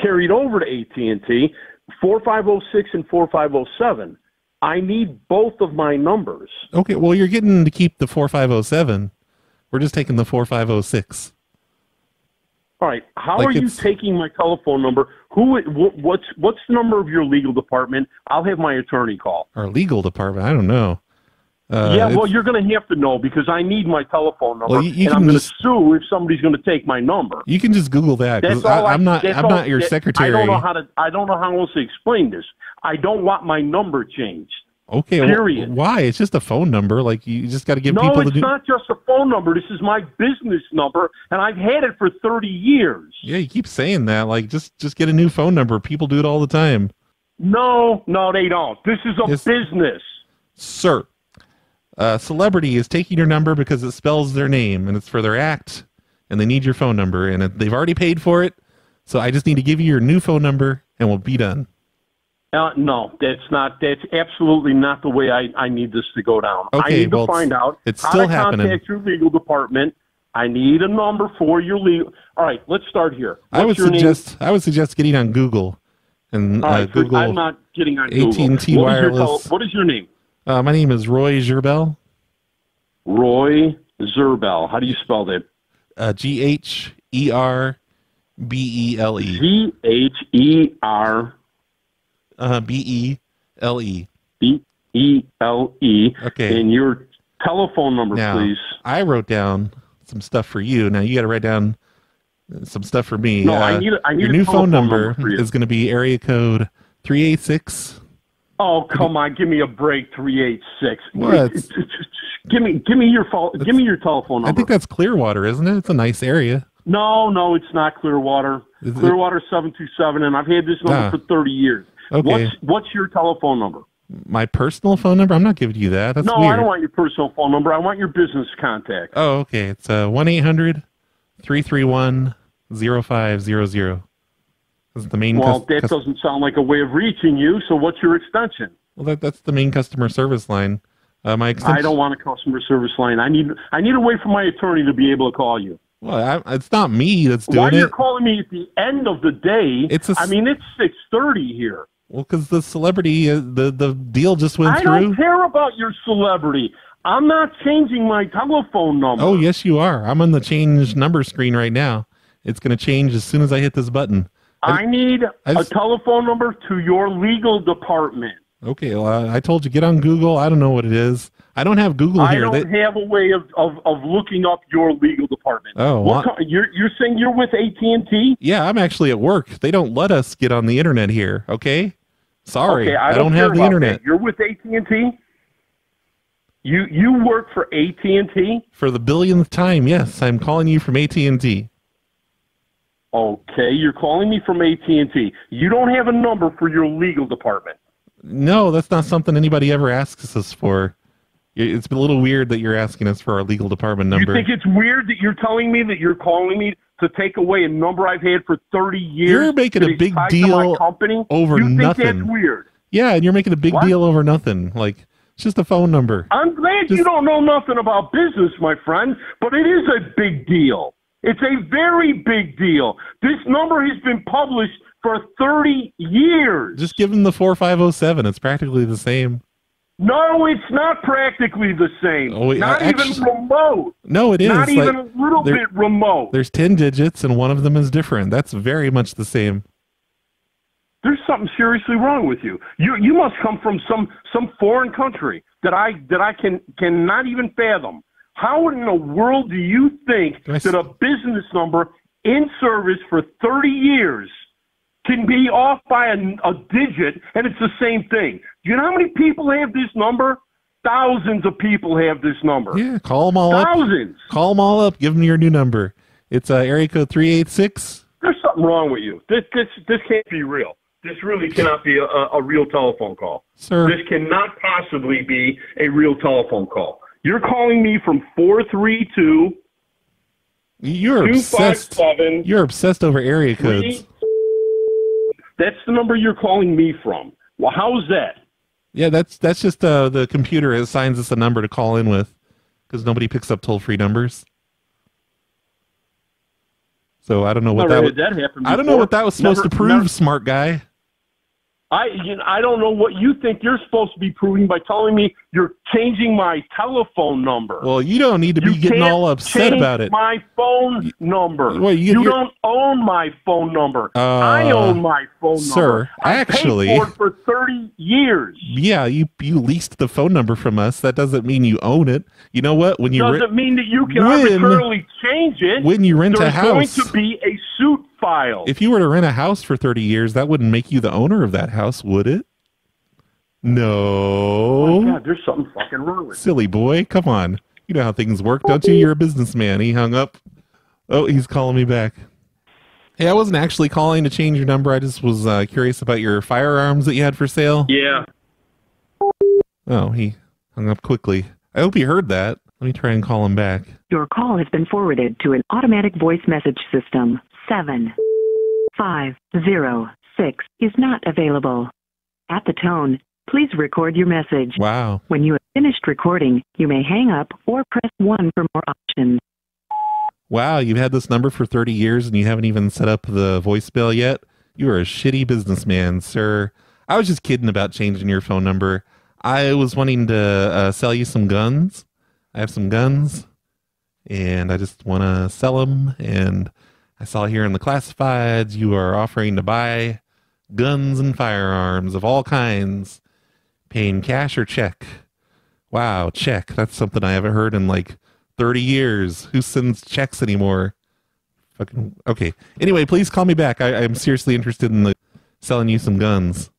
carried over to AT and T, four five zero six and four five zero seven. I need both of my numbers. Okay, well, you're getting to keep the 4507. We're just taking the 4506. All right. How Like are you taking my telephone number? Who? wh- What's what's the number of your legal department? I'll have my attorney call. Our legal department, I don't know. Uh, yeah, well, you're going to have to know because I need my telephone number, Well, you- you and I'm going to sue if somebody's going to take my number. you can just Google that That's all I, I'm not. I'm all- not your that- secretary. I don't know how to. I don't know how else to explain this. I don't want my number changed. Okay. well, period. why? It's just a phone number. Like you just got to give no, people it's the new. not just a phone number. This is my business number, and I've had it for 30 years. Yeah, you keep saying that. Like just just get a new phone number. People do it all the time. No, no, they don't. This is a Yes. business. Sir, a celebrity is taking your number because it spells their name and it's for their act, and they need your phone number, and it, they've already paid for it. So I just need to give you your new phone number, and we'll be done. Uh, no, that's not. That's absolutely not the way I, I need this to go down. Okay, I need to well, it's- find out it's how still to happening. contact your legal department. I need a number for your legal. All right, let's start here. What's I would your name? suggest I would suggest getting on Google and All uh, right, Google. I'm not getting on Google. AT&T What is your wireless. what is your name? Uh, my name is Roy Gerbel. Roy Zerbel. How do you spell that? Uh, G H E R B E L E. G H E R Uh, B E L E. B E L E. Okay. And your telephone number, Now, please. I wrote down some stuff for you. Now you got to write down some stuff for me. No, Uh, I need a- I need your new phone number, number is going to be area code three eight six. Oh come on, give me a break. Three eight six. What? Give me give me your phone. Give me your telephone number. I think that's Clearwater, isn't it? It's a nice area. No, no, it's not Clearwater. Is Clearwater seven two seven, and I've had this number Ah. for thirty years. Okay. What's what's your telephone number? My personal phone number. I'm not giving you that. That's no, weird. I don't want your personal phone number. I want your business contact. Oh, okay. It's uh one 331 0500 That's the main. well, cus- that cus- doesn't sound like a way of reaching you. So what's your extension? well, that, that's the main customer service line. Uh, my extension. I don't want a customer service line. I need I need a way for my attorney to be able to call you. Well, I, it's not me that's Why doing you're it. calling me at the end of the day? It's a I mean, it's six thirty here. Well, because the celebrity, uh, the the deal just went I through. I don't care about your celebrity. I'm not changing my telephone number. Oh, yes, you are. I'm on the change number screen right now. It's going to change as soon as I hit this button. I need I a just- telephone number to your legal department. Okay, well, I I told you get on Google. I don't know what it is. I don't have Google I here. don't They- have a way of, of, of looking up your legal department. Oh, What co- you're you're saying you're with AT and T? yeah, I'm actually at work. They don't let us get on the internet here. Okay, sorry, Okay, I, don't, care have the internet that. You're with AT and T. You you work for AT and T. for the billionth time. Yes, I'm calling you from AT and T. Okay, you're calling me from AT and T. You don't have a number for your legal department. No, that's not something anybody ever asks us for. It's a little weird that you're asking us for our legal department number. You think it's weird that you're telling me that you're calling me to take away a number I've had for 30 years? You're making a big tied to my deal company? over you think nothing. that's weird? yeah, and you're making a big What? deal over nothing. Like it's just a phone number. I'm glad you don't know nothing about business, my friend, but it is a big deal. It's a very big deal. This number has been published for 30 years. Just give them the four five zero seven. It's practically the same. No, it's not practically the same. Oh, not I- even actu- remote. No, it is. Not like, even a little there- bit remote. There's ten digits, and one of them is different. That's very much the same. There's something seriously wrong with you. You you must come from some some foreign country that I that I can cannot even fathom. How in the world do you think that a business number in service for 30 years can be off by a, a digit and it's the same thing? Do you know how many people have this number? Thousands of people have this number. Yeah, call them all up. Thousands. Call them all up. Give them your new number. It's uh, area code three eight six. There's something wrong with you. This this this can't be real. This really cannot be a, a, real telephone call. Sir. This cannot possibly be a real telephone call. You're calling me from four three two You're obsessed. You're obsessed over area codes. That's the number you're calling me from. Well, how is that? Yeah, that's that's just uh, the computer assigns us a number to call in with because nobody picks up toll free numbers. So I don't know what that was. that happen I don't know what that was supposed Never- to prove, never- smart guy. I you know, I don't know what you think you're supposed to be proving by telling me you're changing my telephone number. Well, you don't need to be You getting all upset about it. My phone number. Well, you- you don't own my phone number. I Uh, own my phone sir, number. I actually- paid for it for thirty years. Yeah, you you leased the phone number from us. That doesn't mean you own it. You know what? When you Doesn't rent- mean that you can when- arbitrarily change it. when you rent a house, There's going to be a suit filed. if you were to rent a house for 30 years, that wouldn't make you the owner of that house, would it? No. Oh God, there's something fucking wrong with Silly boy, come on. You know how things work, don't you? You're a businessman. He hung up. Oh, he's calling me back. Hey, I wasn't actually calling to change your number. I just was uh, curious about your firearms that you had for sale. Yeah. Oh, he hung up quickly. I hope he heard that. Let me try and call him back. Your call has been forwarded to an automatic voice message system. Seven five zero six is not available. At the tone, please record your message. Wow. When you have finished recording, you may hang up or press 1 for more options. Wow, you've had this number for 30 years and you haven't even set up the voicemail yet? You are a shitty businessman, sir. I was just kidding about changing your phone number. I was wanting to uh, sell you some guns. I have some guns and I just want to sell them. And I saw here in the classifieds you are offering to buy guns and firearms of all kinds, paying cash or check. Wow, check. That's something I haven't heard in like 30 years. Who sends checks anymore? Fucking okay. Anyway, please call me back. I, I'm seriously interested in the, selling you some guns.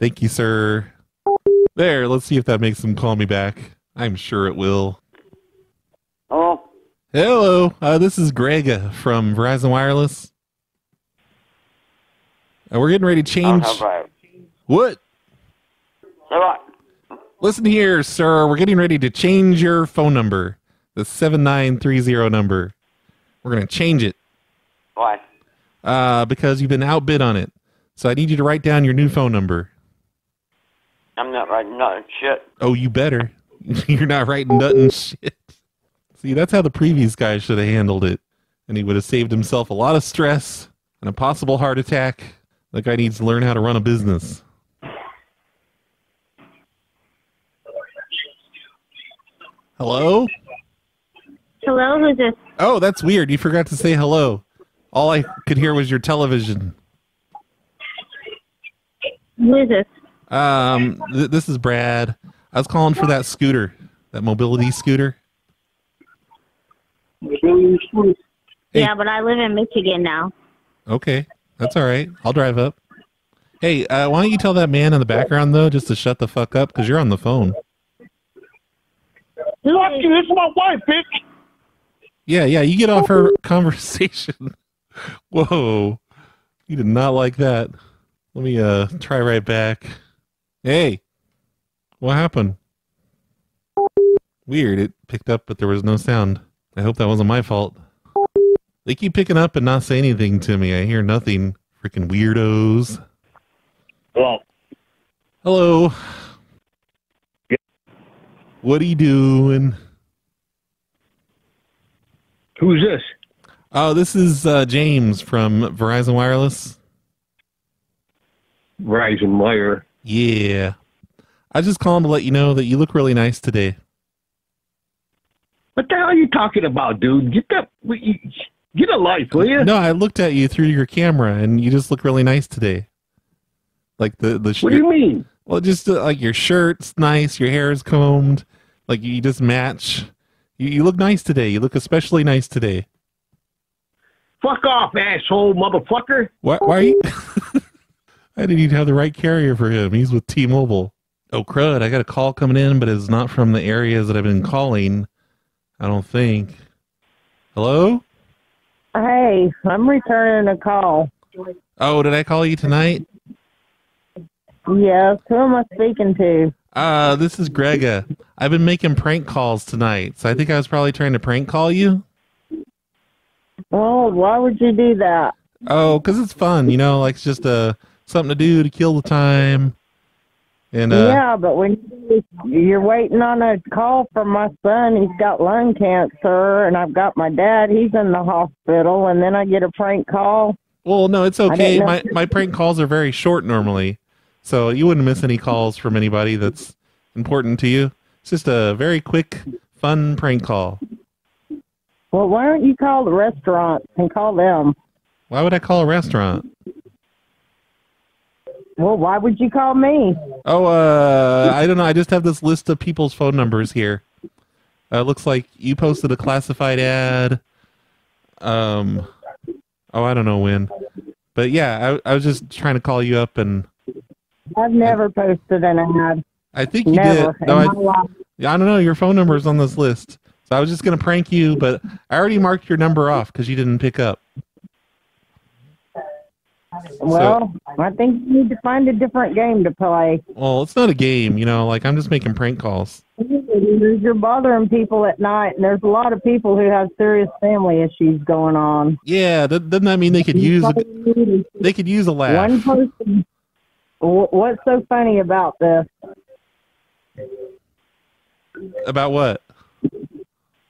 Thank you, sir. There, let's see if that makes him call me back. I'm sure it will. Oh, Hello, uh, this is Greg uh, from Verizon Wireless. Uh, we're getting ready to change. What? All right. Listen here, sir. We're getting ready to change your phone number, the 7930 number. We're going to change it Why? uh, because you've been outbid on it. So I need you to write down your new phone number. I'm not writing nothing. Shit. Oh, you better. You're not writing nothing shit. See, that's how the previous guy should have handled it. And he would have saved himself a lot of stress and a possible heart attack. That guy needs to learn how to run a business. Hello? Hello, who's this? Oh, that's weird. You forgot to say hello. All I could hear was your television. Who is this? Um, th- this is Brad. I was calling for that scooter, that mobility scooter. Yeah, but I live in Michigan now. Okay, that's all right. I'll drive up. Hey, uh, why don't you tell that man in the background though, just to shut the fuck up, because you're on the phone. You, this is my wife, bitch. Yeah, yeah. You get off her conversation. Whoa, you did not like that. Let me uh try right back. Hey, what happened? Weird. It picked up, but there was no sound. I hope that wasn't my fault. They keep picking up and not say anything to me. I hear nothing. Freaking weirdos. Hello. Hello. What are you doing? Who's this? Oh, this is uh, James from Verizon Wireless. Verizon Wire. Yeah. I was just calling to let you know that you look really nice today. What the hell are you talking about, dude? Get that. Get a life, will you? No, I looked at you through your camera, and you just look really nice today. Like the the. What do you mean? Well, just uh, like your shirt's nice, your hair is combed, like you just match. You, you look nice today. You look especially nice today. Fuck off, asshole, motherfucker. Why? Why are you? I didn't even have the right carrier for him. He's with T-Mobile. Oh crud! I got a call coming in, but it's not from the areas that I've been calling. I don't think. Hello? Hey, I'm returning a call. Oh, did I call you tonight? Yes, who am I speaking to? Uh, this is Grega. I've been making prank calls tonight, so I think I was probably trying to prank call you. Oh, why would you do that? Oh, 'cause it's fun, you know, like it's just uh something to do to kill the time. And uh, yeah, but when you- you're waiting on a call from my son, he's got lung cancer, and I've got my dad, he's in the hospital, and then I get a prank call. well, no, it's okay. My my prank calls are very short normally. So you wouldn't miss any calls from anybody that's important to you. It's just a very quick, fun prank call. Well, why don't you call the restaurant and call them? Why would I call a restaurant? Well, why would you call me? Oh, uh, I don't know. I just have this list of people's phone numbers here. Uh, looks like you posted a classified ad. Um, oh, I don't know when, but yeah, I, I was just trying to call you up, and I've never posted an ad. I think you Never did. No, I, I don't know. Your phone number is on this list, so I was just gonna prank you, but I already marked your number off because you didn't pick up. Well, I think you need to find a different game to play. Well, it's not a game, you know. Like I'm just making prank calls. You're bothering people at night, and there's a lot of people who have serious family issues going on. Yeah, that, doesn't that mean they could use a, they could use a laugh? One person. Wh- What's so funny about this? About what?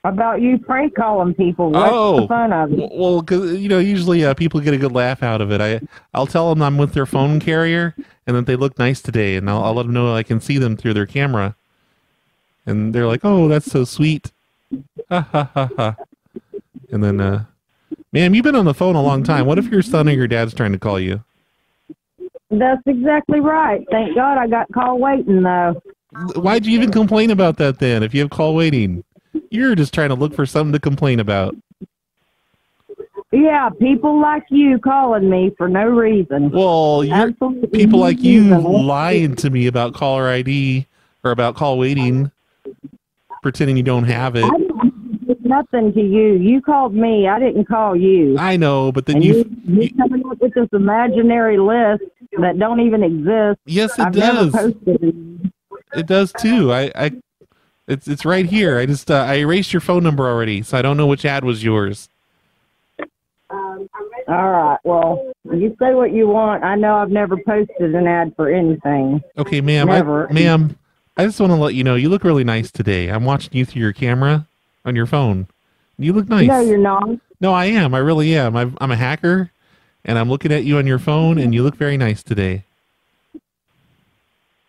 About you prank calling people? What's oh, the fun of it? well, because you know, usually uh, people get a good laugh out of it. I I'll tell them I'm with their phone carrier and that they look nice today, and I'll, I'll let them know I can see them through their camera, and they're like, "Oh, that's so sweet." Ha ha ha ha. And then, uh, ma'am, you've been on the phone a long time. What if your son or your dad's trying to call you? That's exactly right. Thank God I got call waiting though. Why'd you even complain about that then? If you have call waiting, you're just trying to look for something to complain about. Yeah, people like you calling me for no reason. Well, people like you lying to me about caller ID or about call waiting, pretending you don't have it. I didn't do nothing to you. You called me. I didn't call you. I know, but then you. you, you coming up with this imaginary list that don't even exist. Yes, it I've does. It. Does too. I, I, it's it's right here. I just uh, I erased your phone number already, so I don't know which ad was yours. All right. Well, you say what you want. I know I've never posted an ad for anything. Okay, ma'am. Never. ma'am, I just want to let you know you look really nice today. I'm watching you through your camera on your phone. You look nice. No, you're not. No, I am. I really am. I've, I'm a hacker, and I'm looking at you on your phone, and you look very nice today.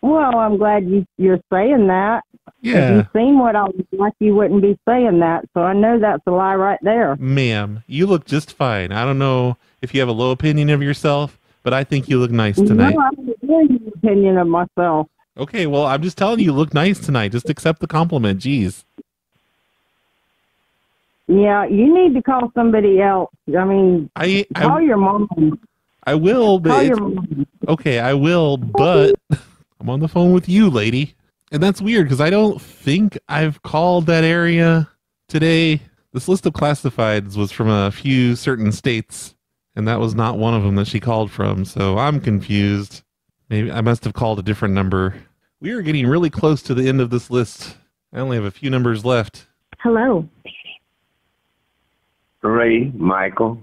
Well, I'm glad you you're saying that. Yeah. If you seen what I was like, you wouldn't be saying that. So I know that's a lie right there. Ma'am, you look just fine. I don't know if you have a low opinion of yourself, but I think you look nice tonight. No, I have a good opinion of myself. Okay, well, I'm just telling you, you look nice tonight. Just accept the compliment. Jeez. Yeah, you need to call somebody else. I mean, I call I, your mom. I will, but Call your mom. okay, I will, but I'm on the phone with you, lady, and that's weird because I don't think I've called that area today. This list of classifieds was from a few certain states, and that was not one of them that she called from. So I'm confused. Maybe I must have called a different number. We are getting really close to the end of this list. I only have a few numbers left. Hello. Ray, Michael.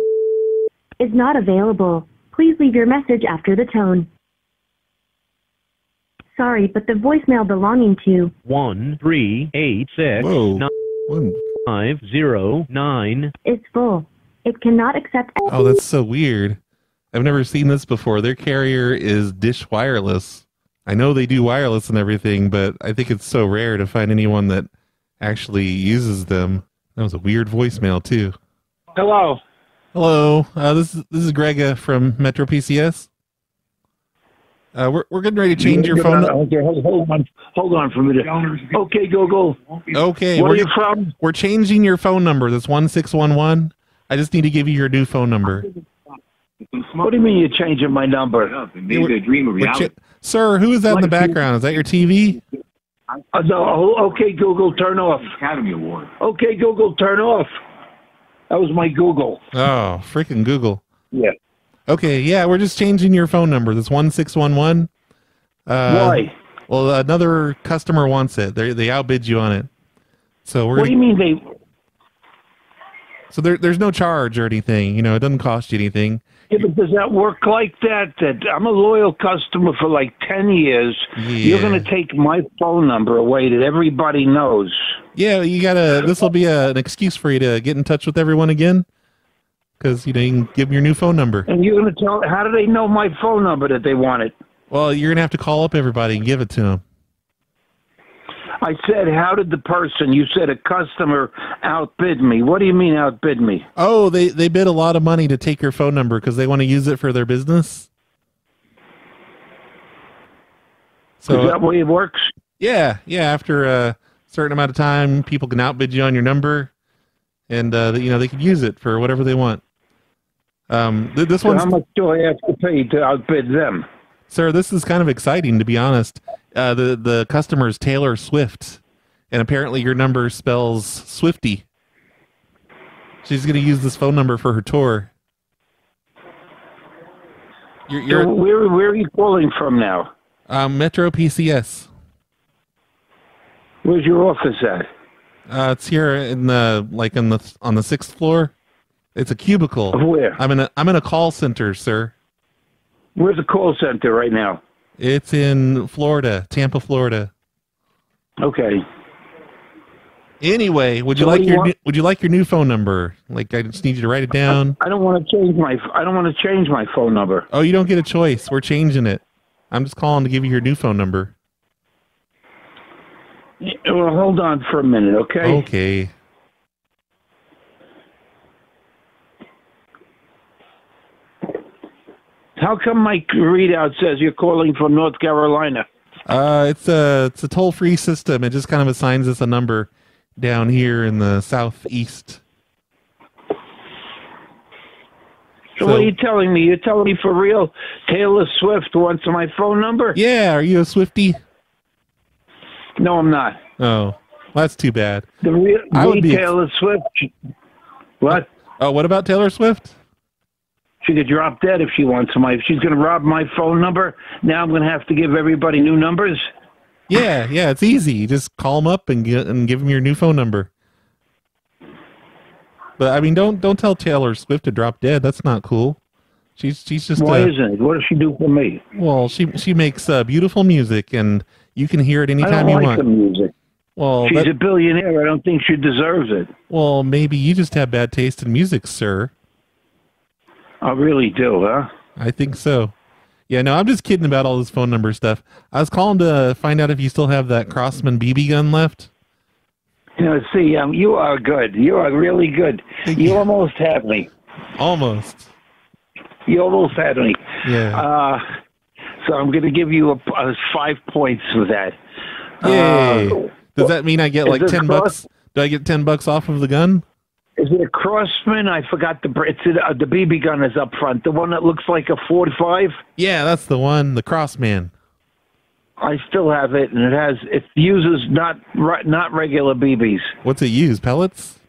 Is not available. Please leave your message after the tone. Sorry, but the voicemail belonging to one three eight six Whoa. nine five zero nine is full. It cannot accept. Oh, that's so weird. I've never seen this before. Their carrier is Dish Wireless. I know they do wireless and everything, but I think it's so rare to find anyone that actually uses them. That was a weird voicemail too. Hello. Hello, uh, this is this is Grega from Metro PCS. Uh, we're we're getting ready to change your phone. Okay, hold, hold on, hold on for a minute. Okay, Google. Okay, Where we're are you from? We're changing your phone number. That's one six one one. I just need to give you your new phone number. What do you mean you're changing my number? We're- we're chi- Sir, who is that in the background? Is that your TV? Uh, no, oh, okay, Google, turn off. Academy Award. Okay, Google, turn off. That was my Google. Oh, freaking Google. Yeah. Okay, yeah, we're just changing your phone number. That's one six one one. Uh, Why? Well, another customer wants it. They they outbid you on it. So we're What do you mean they? so there there's no charge or anything. You know, it doesn't cost you anything. Yeah, but does that work like that? That I'm a loyal customer for like ten years. You're going to take my phone number away that everybody knows. Yeah, you gotta. This will be a, an excuse for you to get in touch with everyone again, because you know you can give them your new phone number. And you're going to tell? How do they know my phone number that they want it? Well, you're gonna have to call up everybody and give it to them. I said, how did the person, you said a customer outbid me. What do you mean outbid me? Oh, they they bid a lot of money to take your phone number because they want to use it for their business. So Is that way it works? yeah, yeah. After a certain amount of time, people can outbid you on your number, and uh, you know they can use it for whatever they want. Um, th- this So one's how much do I have to pay to outbid them? Sir, this is kind of exciting to be honest. Uh, the the customer is Taylor Swift, and apparently your number spells Swifty. She's going to use this phone number for her tour. You're, you're where, where are you calling from now? um, Metro PCS. Where's your office at? Uh, it's here in the like in the on the sixth floor. It's a cubicle. Where? I'm in a I'm in a call center, sir. Where's the call center right now? It's in Florida, Tampa, Florida. Okay. Anyway, would you So like you your want? new, would you like your new phone number? Like I just need you to write it down. I don't want to change my I don't want to change my phone number. Oh, you don't get a choice. We're changing it. I'm just calling to give you your new phone number. Well, hold on for a minute, okay? Okay. How come my readout says you're calling from North Carolina? Uh, it's a it's a toll free system. It just kind of assigns us a number down here in the southeast. So, what are you telling me? You're telling me for real Taylor Swift wants my phone number? Yeah, are you a Swifty? No, I'm not. Oh, well, that's too bad. The real I would be- Taylor Swift. What? Oh, what about Taylor Swift? She could drop dead if she wants my. If she's going to rob my phone number, now I'm going to have to give everybody new numbers. Yeah, yeah, it's easy. You just call them up and get and give them your new phone number. But I mean, don't don't tell Taylor Swift to drop dead. That's not cool. She's she's just Why uh, isn't it? What does she do for me? well, she she makes uh, beautiful music, and you can hear it I anytime don't you like want. the music. Well, She's that- a billionaire. I don't think she deserves it. well, maybe you just have bad taste in music, sir. I really do, huh? I think so. Yeah, no, I'm just kidding about all this phone number stuff. I was calling to find out if you still have that Crosman BB gun left. You know, see, um, you are good. You are really good. You almost had me. Almost. You almost had me. Yeah. Uh, so I'm going to give you a, a five points for that. Yay! Uh, Does that mean I get like ten cross- bucks? Do I get ten bucks off of the gun? Is it a Crosman? I forgot the. It's uh, the BB gun is up front. The one that looks like a 45. Yeah, that's the one, the Crosman. I still have it, and it has. It uses not not regular BBs. What's it use? Pellets?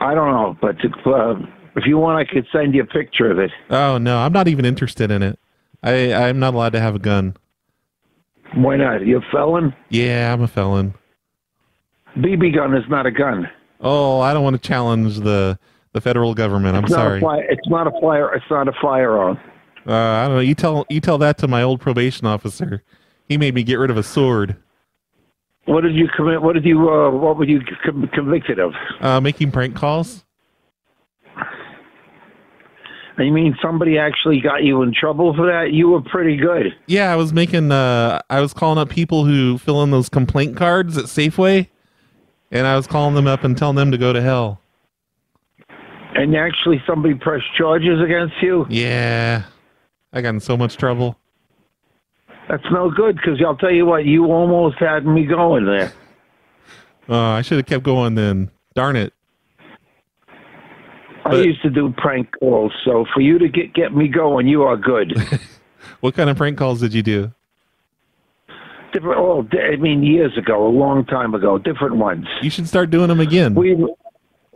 I don't know, but uh, if you want, I could send you a picture of it. Oh no, I'm not even interested in it. I I'm not allowed to have a gun. Why not? You a felon? Yeah, I'm a felon. BB gun is not a gun. Oh, I don't want to challenge the the federal government. I'm It's sorry. Fire, it's not a fire. It's not a firearm. Uh, I don't know. You tell you tell that to my old probation officer. He made me get rid of a sword. What did you commit? What did you? Uh, what were you com- convicted of? Uh, making prank calls. You mean somebody actually got you in trouble for that? You were pretty good. Yeah, I was making. Uh, I was calling up people who fill in those complaint cards at Safeway, and I was calling them up and telling them to go to hell. And actually, somebody pressed charges against you. Yeah, I got in so much trouble. That's no good because I'll tell you what, you almost had me going there. Uh, I should have kept going then. Darn it. I used to do prank calls, so for you to get get me going, you are good. What kind of prank calls did you do? Different. Oh, I mean, years ago, a long time ago, different ones. You should start doing them again. We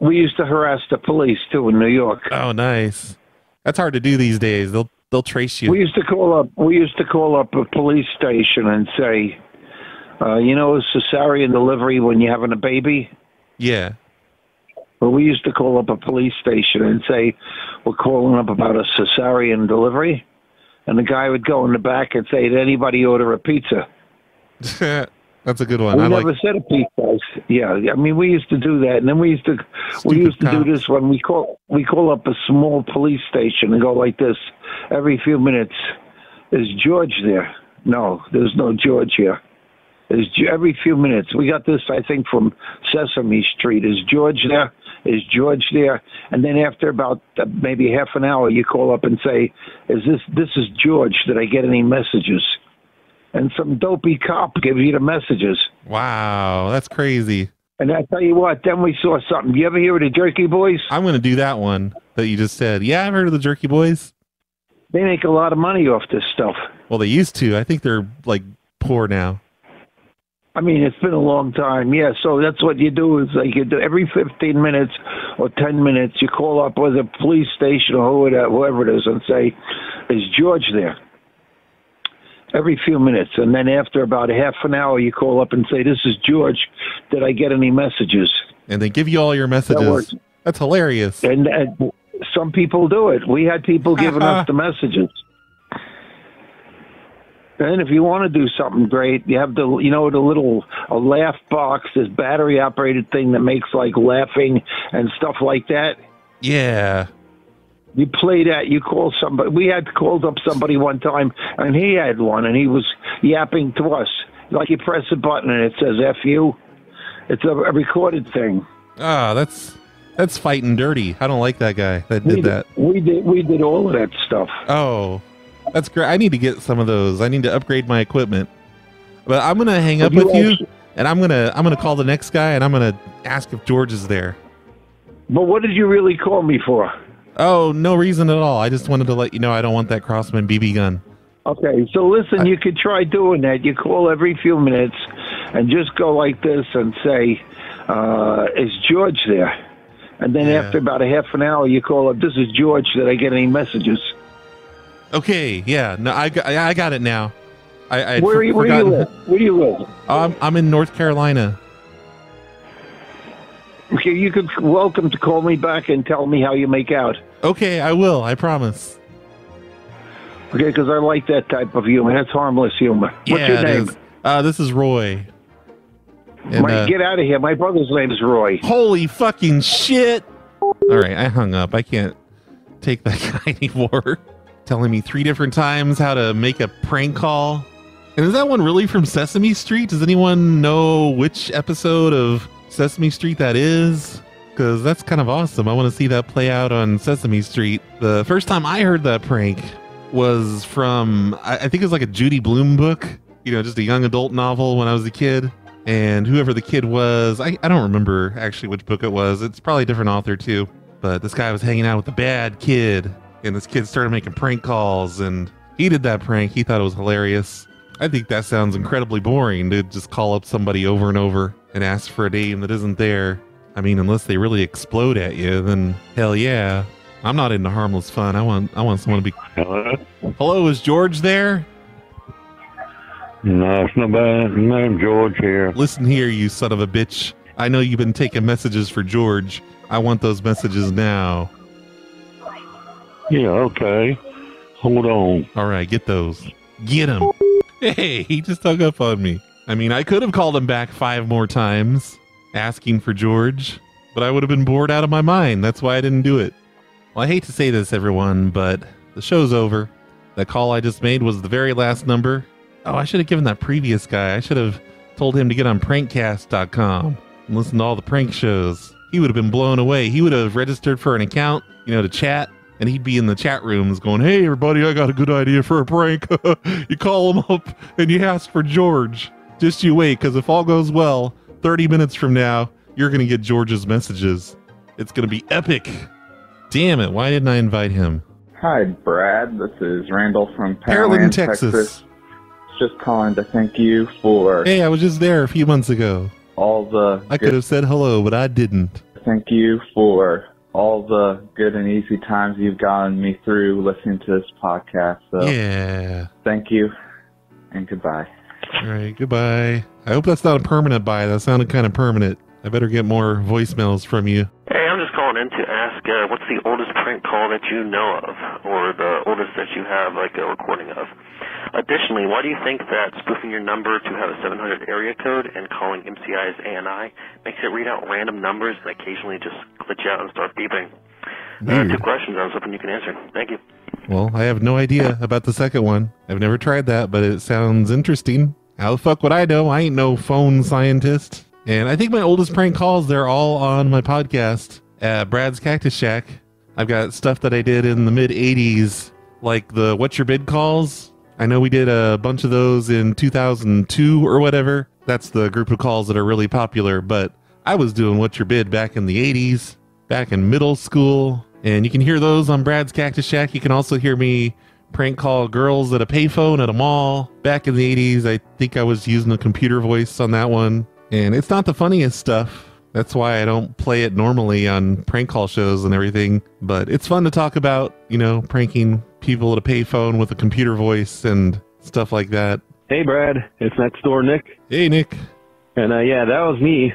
we used to harass the police too in New York. Oh, nice. That's hard to do these days. They'll they'll trace you. We used to call up. We used to call up a police station and say, uh, "You know, cesarean delivery when you're having a baby." Yeah. Well, we used to call up a police station and say, "We're calling up about a cesarean delivery," and the guy would go in the back and say, "Did anybody order a pizza?" That's a good one. we I never like. said a pizza. Yeah, I mean, we used to do that, and then we used to we used to do this when we call we call up a small police station and go like this every few minutes. Is George there? No, there's no George here. Is every few minutes we got this? I think from Sesame Street. Is George there? Is George there? And then after about uh, maybe half an hour, you call up and say, "Is this this is George? Did I get any messages?" And some dopey cop gives you the messages. Wow, that's crazy. And I tell you what, then we saw something. You ever hear of the Jerky Boys? I'm going to do that one that you just said. Yeah, I've heard of the Jerky Boys. They make a lot of money off this stuff. Well, they used to. I think they're like poor now. I mean, it's been a long time. Yeah, so that's what you do is like you do every 15 minutes or 10 minutes, you call up with a police station or whoever whoever it is and say, "Is George there?" Every few minutes, and then after about a half an hour, you call up and say, "This is George. Did I get any messages?" And they give you all your messages. works. That's hilarious. And, and some people do it. We had people giving us the messages. And if you want to do something great, you have the you know the little a laugh box, this battery operated thing that makes like laughing and stuff like that. Yeah. You play that. You call somebody. We had called up somebody one time, and he had one, and he was yapping to us. Like you press a button and it says "f you." It's a, a recorded thing. Ah, that's that's fighting dirty. I don't like that guy that we did that. We did. We did all of that stuff. Oh, that's great. I need to get some of those. I need to upgrade my equipment. But I'm gonna hang up you with you, and I'm gonna I'm gonna call the next guy, and I'm gonna ask if George is there. But what did you really call me for? Oh, no reason at all. I just wanted to let you know I don't want that Crosman BB gun. Okay, so listen, you could try doing that. You call every few minutes and just go like this and say, uh, "Is George there?" And then after about a half an hour, you call up. This is George. Did I get any messages? Okay, yeah, no, I got, I got it now. I, I where, you- where do you live? Where do you live? I'm I'm in North Carolina. Okay, you could welcome to call me back and tell me how you make out. Okay, I will. I promise. Okay, because I like that type of humor. That's harmless humor. What's yeah, your name? is. Uh, this is Roy. And, Mike, uh, get out of here. My brother's name is Roy. Holy fucking shit! All right, I hung up. I can't take that guy anymore. Telling me three different times how to make a prank call. And is that one really from Sesame Street? Does anyone know which episode of Sesame Street that is? Because that's kind of awesome. I want to see that play out on Sesame Street. The first time I heard that prank was from, I, think it was like a Judy Blume book, you know, just a young adult novel when I was a kid. And whoever the kid was, I, I don't remember actually which book it was. It's probably a different author too. But this guy was hanging out with a bad kid, and this kid started making prank calls, and he did that prank. He thought it was hilarious. I think that sounds incredibly boring to just call up somebody over and over and ask for a name that isn't there. I mean, unless they really explode at you, then hell yeah. I'm not into harmless fun. I want I want someone to be Hello? Hello, is George there? No, it's nobody named George here. Listen here, you son of a bitch. I know you've been taking messages for George. I want those messages now. Yeah, okay. Hold on. All right, get those. Get him. Hey, he just hung up on me. I mean, I could have called him back five more times asking for George, but I would have been bored out of my mind. That's why I didn't do it. Well, I hate to say this, everyone, but the show's over. That call I just made was the very last number. Oh, I should have given that previous guy. I should have told him to get on prankcast.com and listen to all the prank shows. He would have been blown away. He would have registered for an account, you know, to chat, and he'd be in the chat rooms going, Hey, everybody, I got a good idea for a prank. you call him up and you ask for George. Just you wait, because if all goes well, 30 minutes from now, you're going to get George's messages. It's going to be epic. Damn it. Why didn't I invite him? Hi, Brad. This is Randall from Pearland, Pearland, Texas. Just calling to thank you for Hey, I was just there a few months ago. all the. I could have said hello, but I didn't. Thank you for all the good and easy times you've gotten me through listening to this podcast. So Yeah. thank you, and goodbye. All right, goodbye. I hope that's not a permanent buy. That sounded kind of permanent. I better get more voicemails from you. Calling in to ask uh, what's the oldest prank call that you know of, or the oldest that you have like a recording of. Additionally, why do you think that spoofing your number to have a 700 area code and calling MCI's ANI makes it read out random numbers and occasionally just glitch out and start beeping? Uh, Weird. two questions I was hoping you can answer. Thank you. Well, I have no idea about the second one. I've never tried that, but it sounds interesting. How the fuck would I know? I ain't no phone scientist. And I think my oldest prank calls, they're all on my podcast at Brad's Cactus Shack. I've got stuff that I did in the mid 80s, like the What's Your Bid calls. I know we did a bunch of those in 2002 or whatever. That's the group of calls that are really popular, but I was doing What's Your Bid back in the 80s, back in middle school. And you can hear those on Brad's Cactus Shack. You can also hear me prank call girls at a payphone at a mall. Back in the 80s, I think I was using a computer voice on that one. And it's not the funniest stuff. That's why I don't play it normally on prank call shows and everything. But it's fun to talk about, you know, pranking people at a payphone with a computer voice and stuff like that. Hey, Brad. It's next door Nick. Hey, Nick. And uh, yeah, that was me.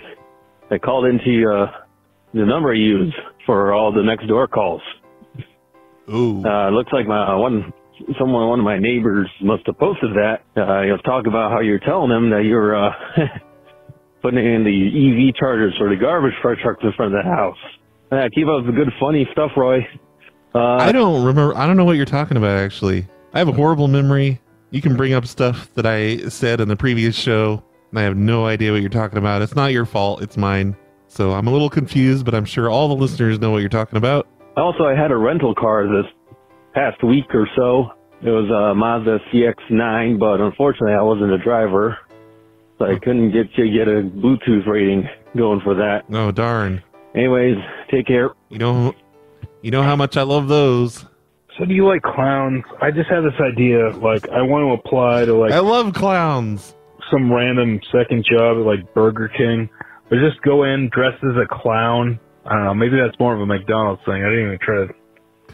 I called into uh, the number I use for all the next door calls. Ooh. Uh, looks like my one someone one of my neighbors must have posted that. Uh, he was talking about how you're telling them that you're uh, putting in the EV chargers for the garbage trucks in front of the house. Uh, keep up the good funny stuff, Roy. Uh, I don't remember. I don't know what you're talking about, actually. I have a horrible memory. You can bring up stuff that I said in the previous show, and I have no idea what you're talking about. It's not your fault, it's mine. So I'm a little confused, but I'm sure all the listeners know what you're talking about. Also, I had a rental car this past week or so. It was a Mazda CX-9, but unfortunately, I wasn't a driver, so I couldn't get you get a Bluetooth rating going for that. Oh darn. Anyways, take care. You know, you know how much I love those. So do you like clowns? I just have this idea, like I want to apply to like I love clowns. some random second job at like Burger King, but just go in dressed as a clown. I don't know. Maybe that's more of a McDonald's thing. I didn't even try to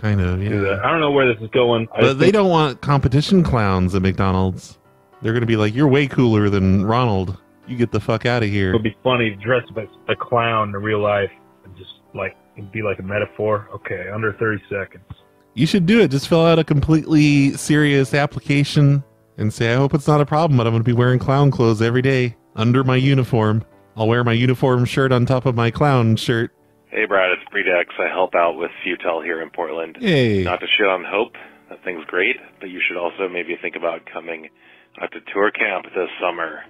Kind of, do yeah. that. I don't know where this is going. I But they think- don't want competition clowns at McDonald's. They're going to be like, you're way cooler than Ronald. You get the fuck out of here." It here. would be funny dressed up as a clown in real life and just like it'd be like a metaphor. Okay, under thirty seconds. You should do it. Just fill out a completely serious application and say, I hope it's not a problem, but I'm going to be wearing clown clothes every day under my uniform. I'll wear my uniform shirt on top of my clown shirt. Hey, Brad, it's Predex. I help out with Futel here in Portland. Hey. Not to shit on Hope. That thing's great, but you should also maybe think about coming out to ToorCamp this summer.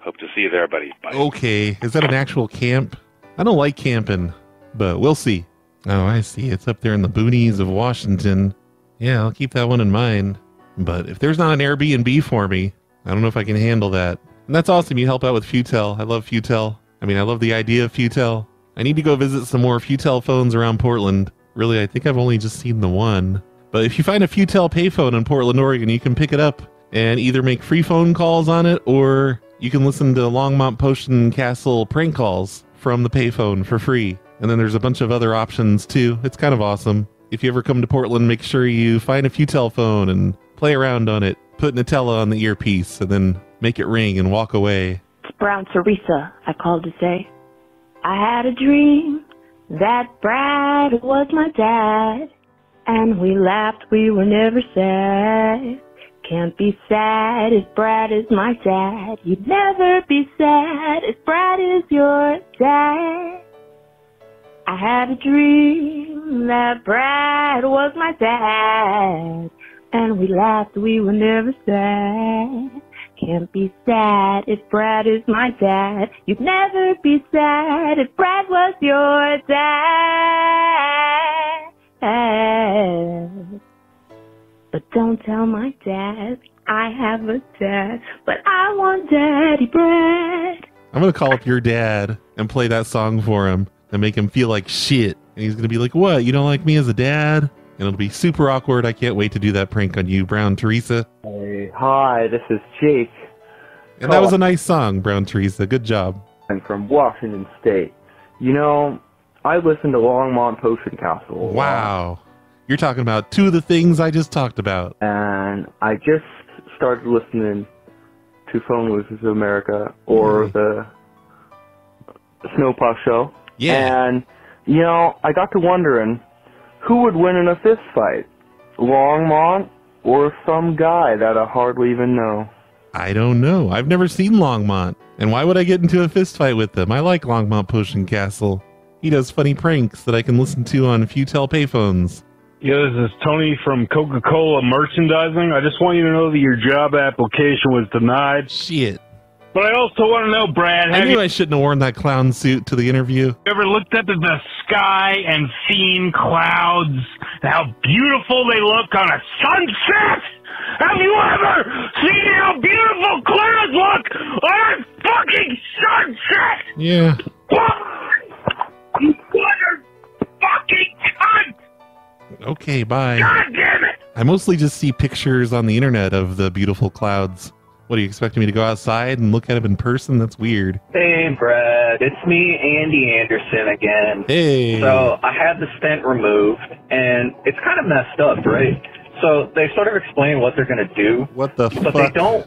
Hope to see you there, buddy. Bye. Okay. Is that an actual camp? I don't like camping, but we'll see. Oh, I see. It's up there in the boonies of Washington. Yeah, I'll keep that one in mind. But if there's not an Airbnb for me, I don't know if I can handle that. And that's awesome. You help out with Futel. I love Futel. I mean, I love the idea of Futel. I need to go visit some more Futel phones around Portland. Really, I think I've only just seen the one. But if you find a Futel payphone in Portland, Oregon, you can pick it up and either make free phone calls on it or you can listen to Longmont Potion Castle prank calls from the payphone for free. And then there's a bunch of other options too. It's kind of awesome. If you ever come to Portland, make sure you find a Futel phone and play around on it. Put Nutella on the earpiece and then make it ring and walk away. It's Brown Teresa, I called to say. I had a dream that Brad was my dad, and we laughed, we were never sad. Can't be sad if Brad is my dad. You'd never be sad if Brad is your dad. I had a dream that Brad was my dad, and we laughed, we were never sad. Can't be sad if Brad is my dad. You'd never be sad if Brad was your dad. But don't tell my dad I have a dad, but I want Daddy Brad. I'm going to call up your dad and play that song for him and make him feel like shit. And he's going to be like, What? You don't like me as a dad? And it'll be super awkward. I can't wait to do that prank on you, Brown Teresa. Hey, hi, this is Jake. And that was a nice song, Brown Teresa. Good job. I'm from Washington State. You know, I listen to Longmont Potion Castle. a lot, Wow. You're talking about two of the things I just talked about. And I just started listening to Phone Losers of America or hmm. the Snow Plow Show. Yeah. And, you know, I got to wondering who would win in a fist fight? Longmont or some guy that I hardly even know? I don't know. I've never seen Longmont. And why would I get into a fist fight with him? I like Longmont Potion Castle. He does funny pranks that I can listen to on Futel payphones. Yeah, this is Tony from Coca Cola Merchandising. I just want you to know that your job application was denied. Shit. But I also want to know, Brad, I knew you I shouldn't have worn that clown suit to the interview. ever looked up at the sky and seen clouds and how beautiful they look on a sunset? Have you ever seen how beautiful clouds look on a fucking sunset? Yeah. You fucking cunt! Okay, bye. God damn it! I mostly just see pictures on the internet of the beautiful clouds. What are you expecting me to go outside and look at them in person? That's weird. Hey, Brad. It's me, Andy Anderson, again. Hey. So I had the stent removed, and it's kind of messed up, right? So they sort of explain what they're going to do. What the But fuck? they don't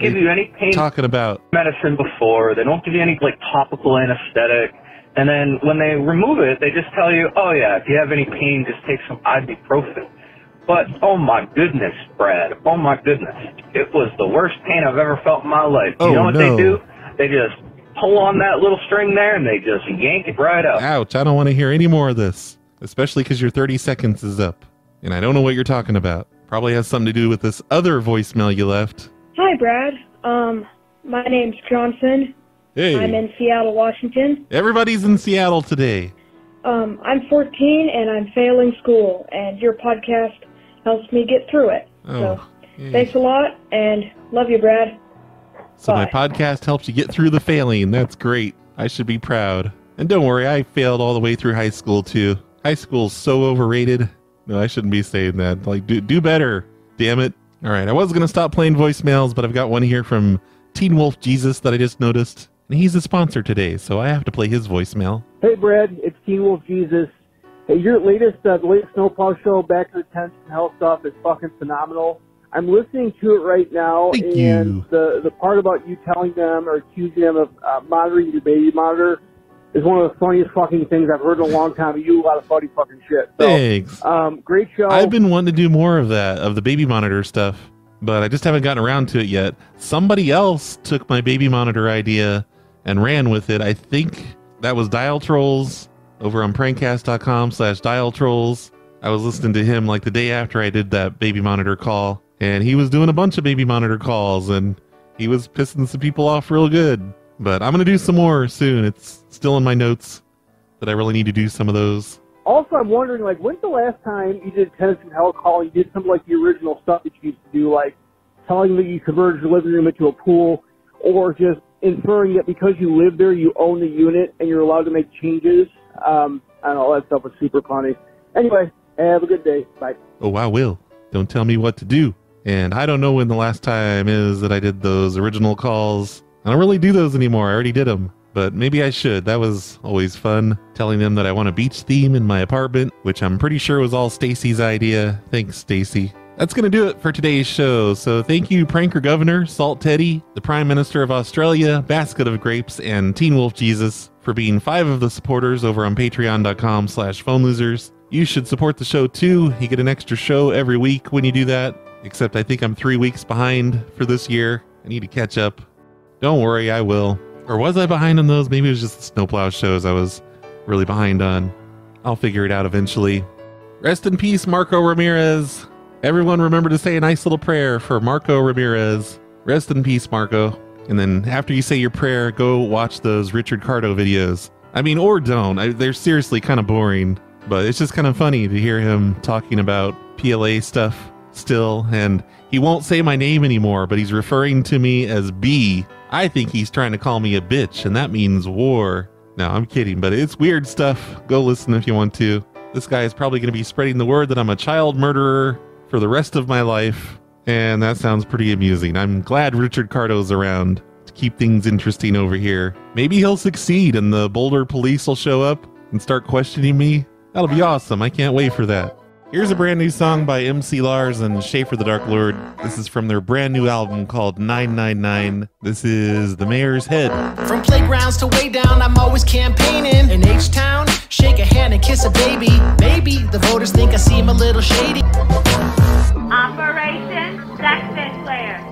give you any pain talking about? medicine before. They don't give you any like topical anesthetic. And then when they remove it, they just tell you, oh yeah, if you have any pain, just take some ibuprofen. But oh my goodness, Brad, oh my goodness, it was the worst pain I've ever felt in my life. Oh, you know what no. they do? They just pull on that little string there and they just yank it right up. Ouch, I don't want to hear any more of this. Especially because your 30 seconds is up. And I don't know what you're talking about. Probably has something to do with this other voicemail you left. Hi, Brad. Um, my name's Johnson. Hey. I'm in Seattle, Washington. Everybody's in Seattle today. Um, I'm 14 and I'm failing school, and your podcast helps me get through it. Oh. so, thanks a lot, and love you, Brad. So my podcast helps you get through the failing. That's great. I should be proud. And don't worry, I failed all the way through high school too. High school's so overrated. No, I shouldn't be saying that. Like, do do better. Damn it. All right, I was gonna stop playing voicemails, but I've got one here from Teen Wolf Jesus that I just noticed, and he's a sponsor today, so I have to play his voicemail. Hey, Brad, it's Teen Wolf Jesus. Hey, your latest, uh, the latest Snowplow show, Back to the Tents and Health stuff is fucking phenomenal. I'm listening to it right now, Thank and you. the the part about you telling them or accusing them of uh, monitoring your baby monitor is one of the funniest fucking things I've heard in a long time. You do a lot of funny fucking shit. So, Thanks. Um, great show. I've been wanting to do more of that, of the baby monitor stuff, but I just haven't gotten around to it yet. Somebody else took my baby monitor idea and ran with it. I think that was Dial Trolls over on prankcast.com slash dial trolls. I was listening to him like the day after I did that baby monitor call, and he was doing a bunch of baby monitor calls, and he was pissing some people off real good. But I'm going to do some more soon. It's still in my notes that I really need to do some of those. Also, I'm wondering, like, when's the last time you did tennis and hell call? You did some like the original stuff that you used to do, like telling that you converted your living room into a pool, or just inferring that because you live there, you own the unit and you're allowed to make changes. Um, I all that stuff was super funny. Anyway, have a good day. Bye. Oh, I will. Don't tell me what to do. And I don't know when the last time is that I did those original calls. I don't really do those anymore. I already did them. But maybe I should. That was always fun. Telling them that I want a beach theme in my apartment, which I'm pretty sure was all Stacy's idea. Thanks, Stacy. That's going to do it for today's show. So thank you, Pranker Governor, Salt Teddy, the Prime Minister of Australia, Basket of Grapes, and Teen Wolf Jesus for being five of the supporters over on patreon.com slash phone losers. You should support the show too. You get an extra show every week when you do that. Except I think I'm three weeks behind for this year. I need to catch up. Don't worry, I will. Or was I behind on those? Maybe it was just the snowplow shows I was really behind on. I'll figure it out eventually. Rest in peace, Marco Ramirez. Everyone remember to say a nice little prayer for Marco Ramirez. Rest in peace, Marco. And then after you say your prayer, go watch those Richard Cardo videos. I mean, or don't. I, they're seriously kind of boring, but it's just kind of funny to hear him talking about PLA stuff still. And he won't say my name anymore, but he's referring to me as B. I think he's trying to call me a bitch, and that means war. No, I'm kidding, but it's weird stuff. Go listen if you want to. This guy is probably going to be spreading the word that I'm a child murderer for the rest of my life, and that sounds pretty amusing. I'm glad Richard Cardo's around to keep things interesting over here. Maybe he'll succeed and the Boulder police will show up and start questioning me. That'll be awesome. I can't wait for that. Here's a brand new song by MC Lars and Schaffer the Dark Lord. This is from their brand new album called 999. This is The Mayor's Head. From playgrounds to way down, I'm always campaigning. In H Town, Shake a hand and kiss a baby. Maybe the voters think I seem a little shady. Operation Sex Player.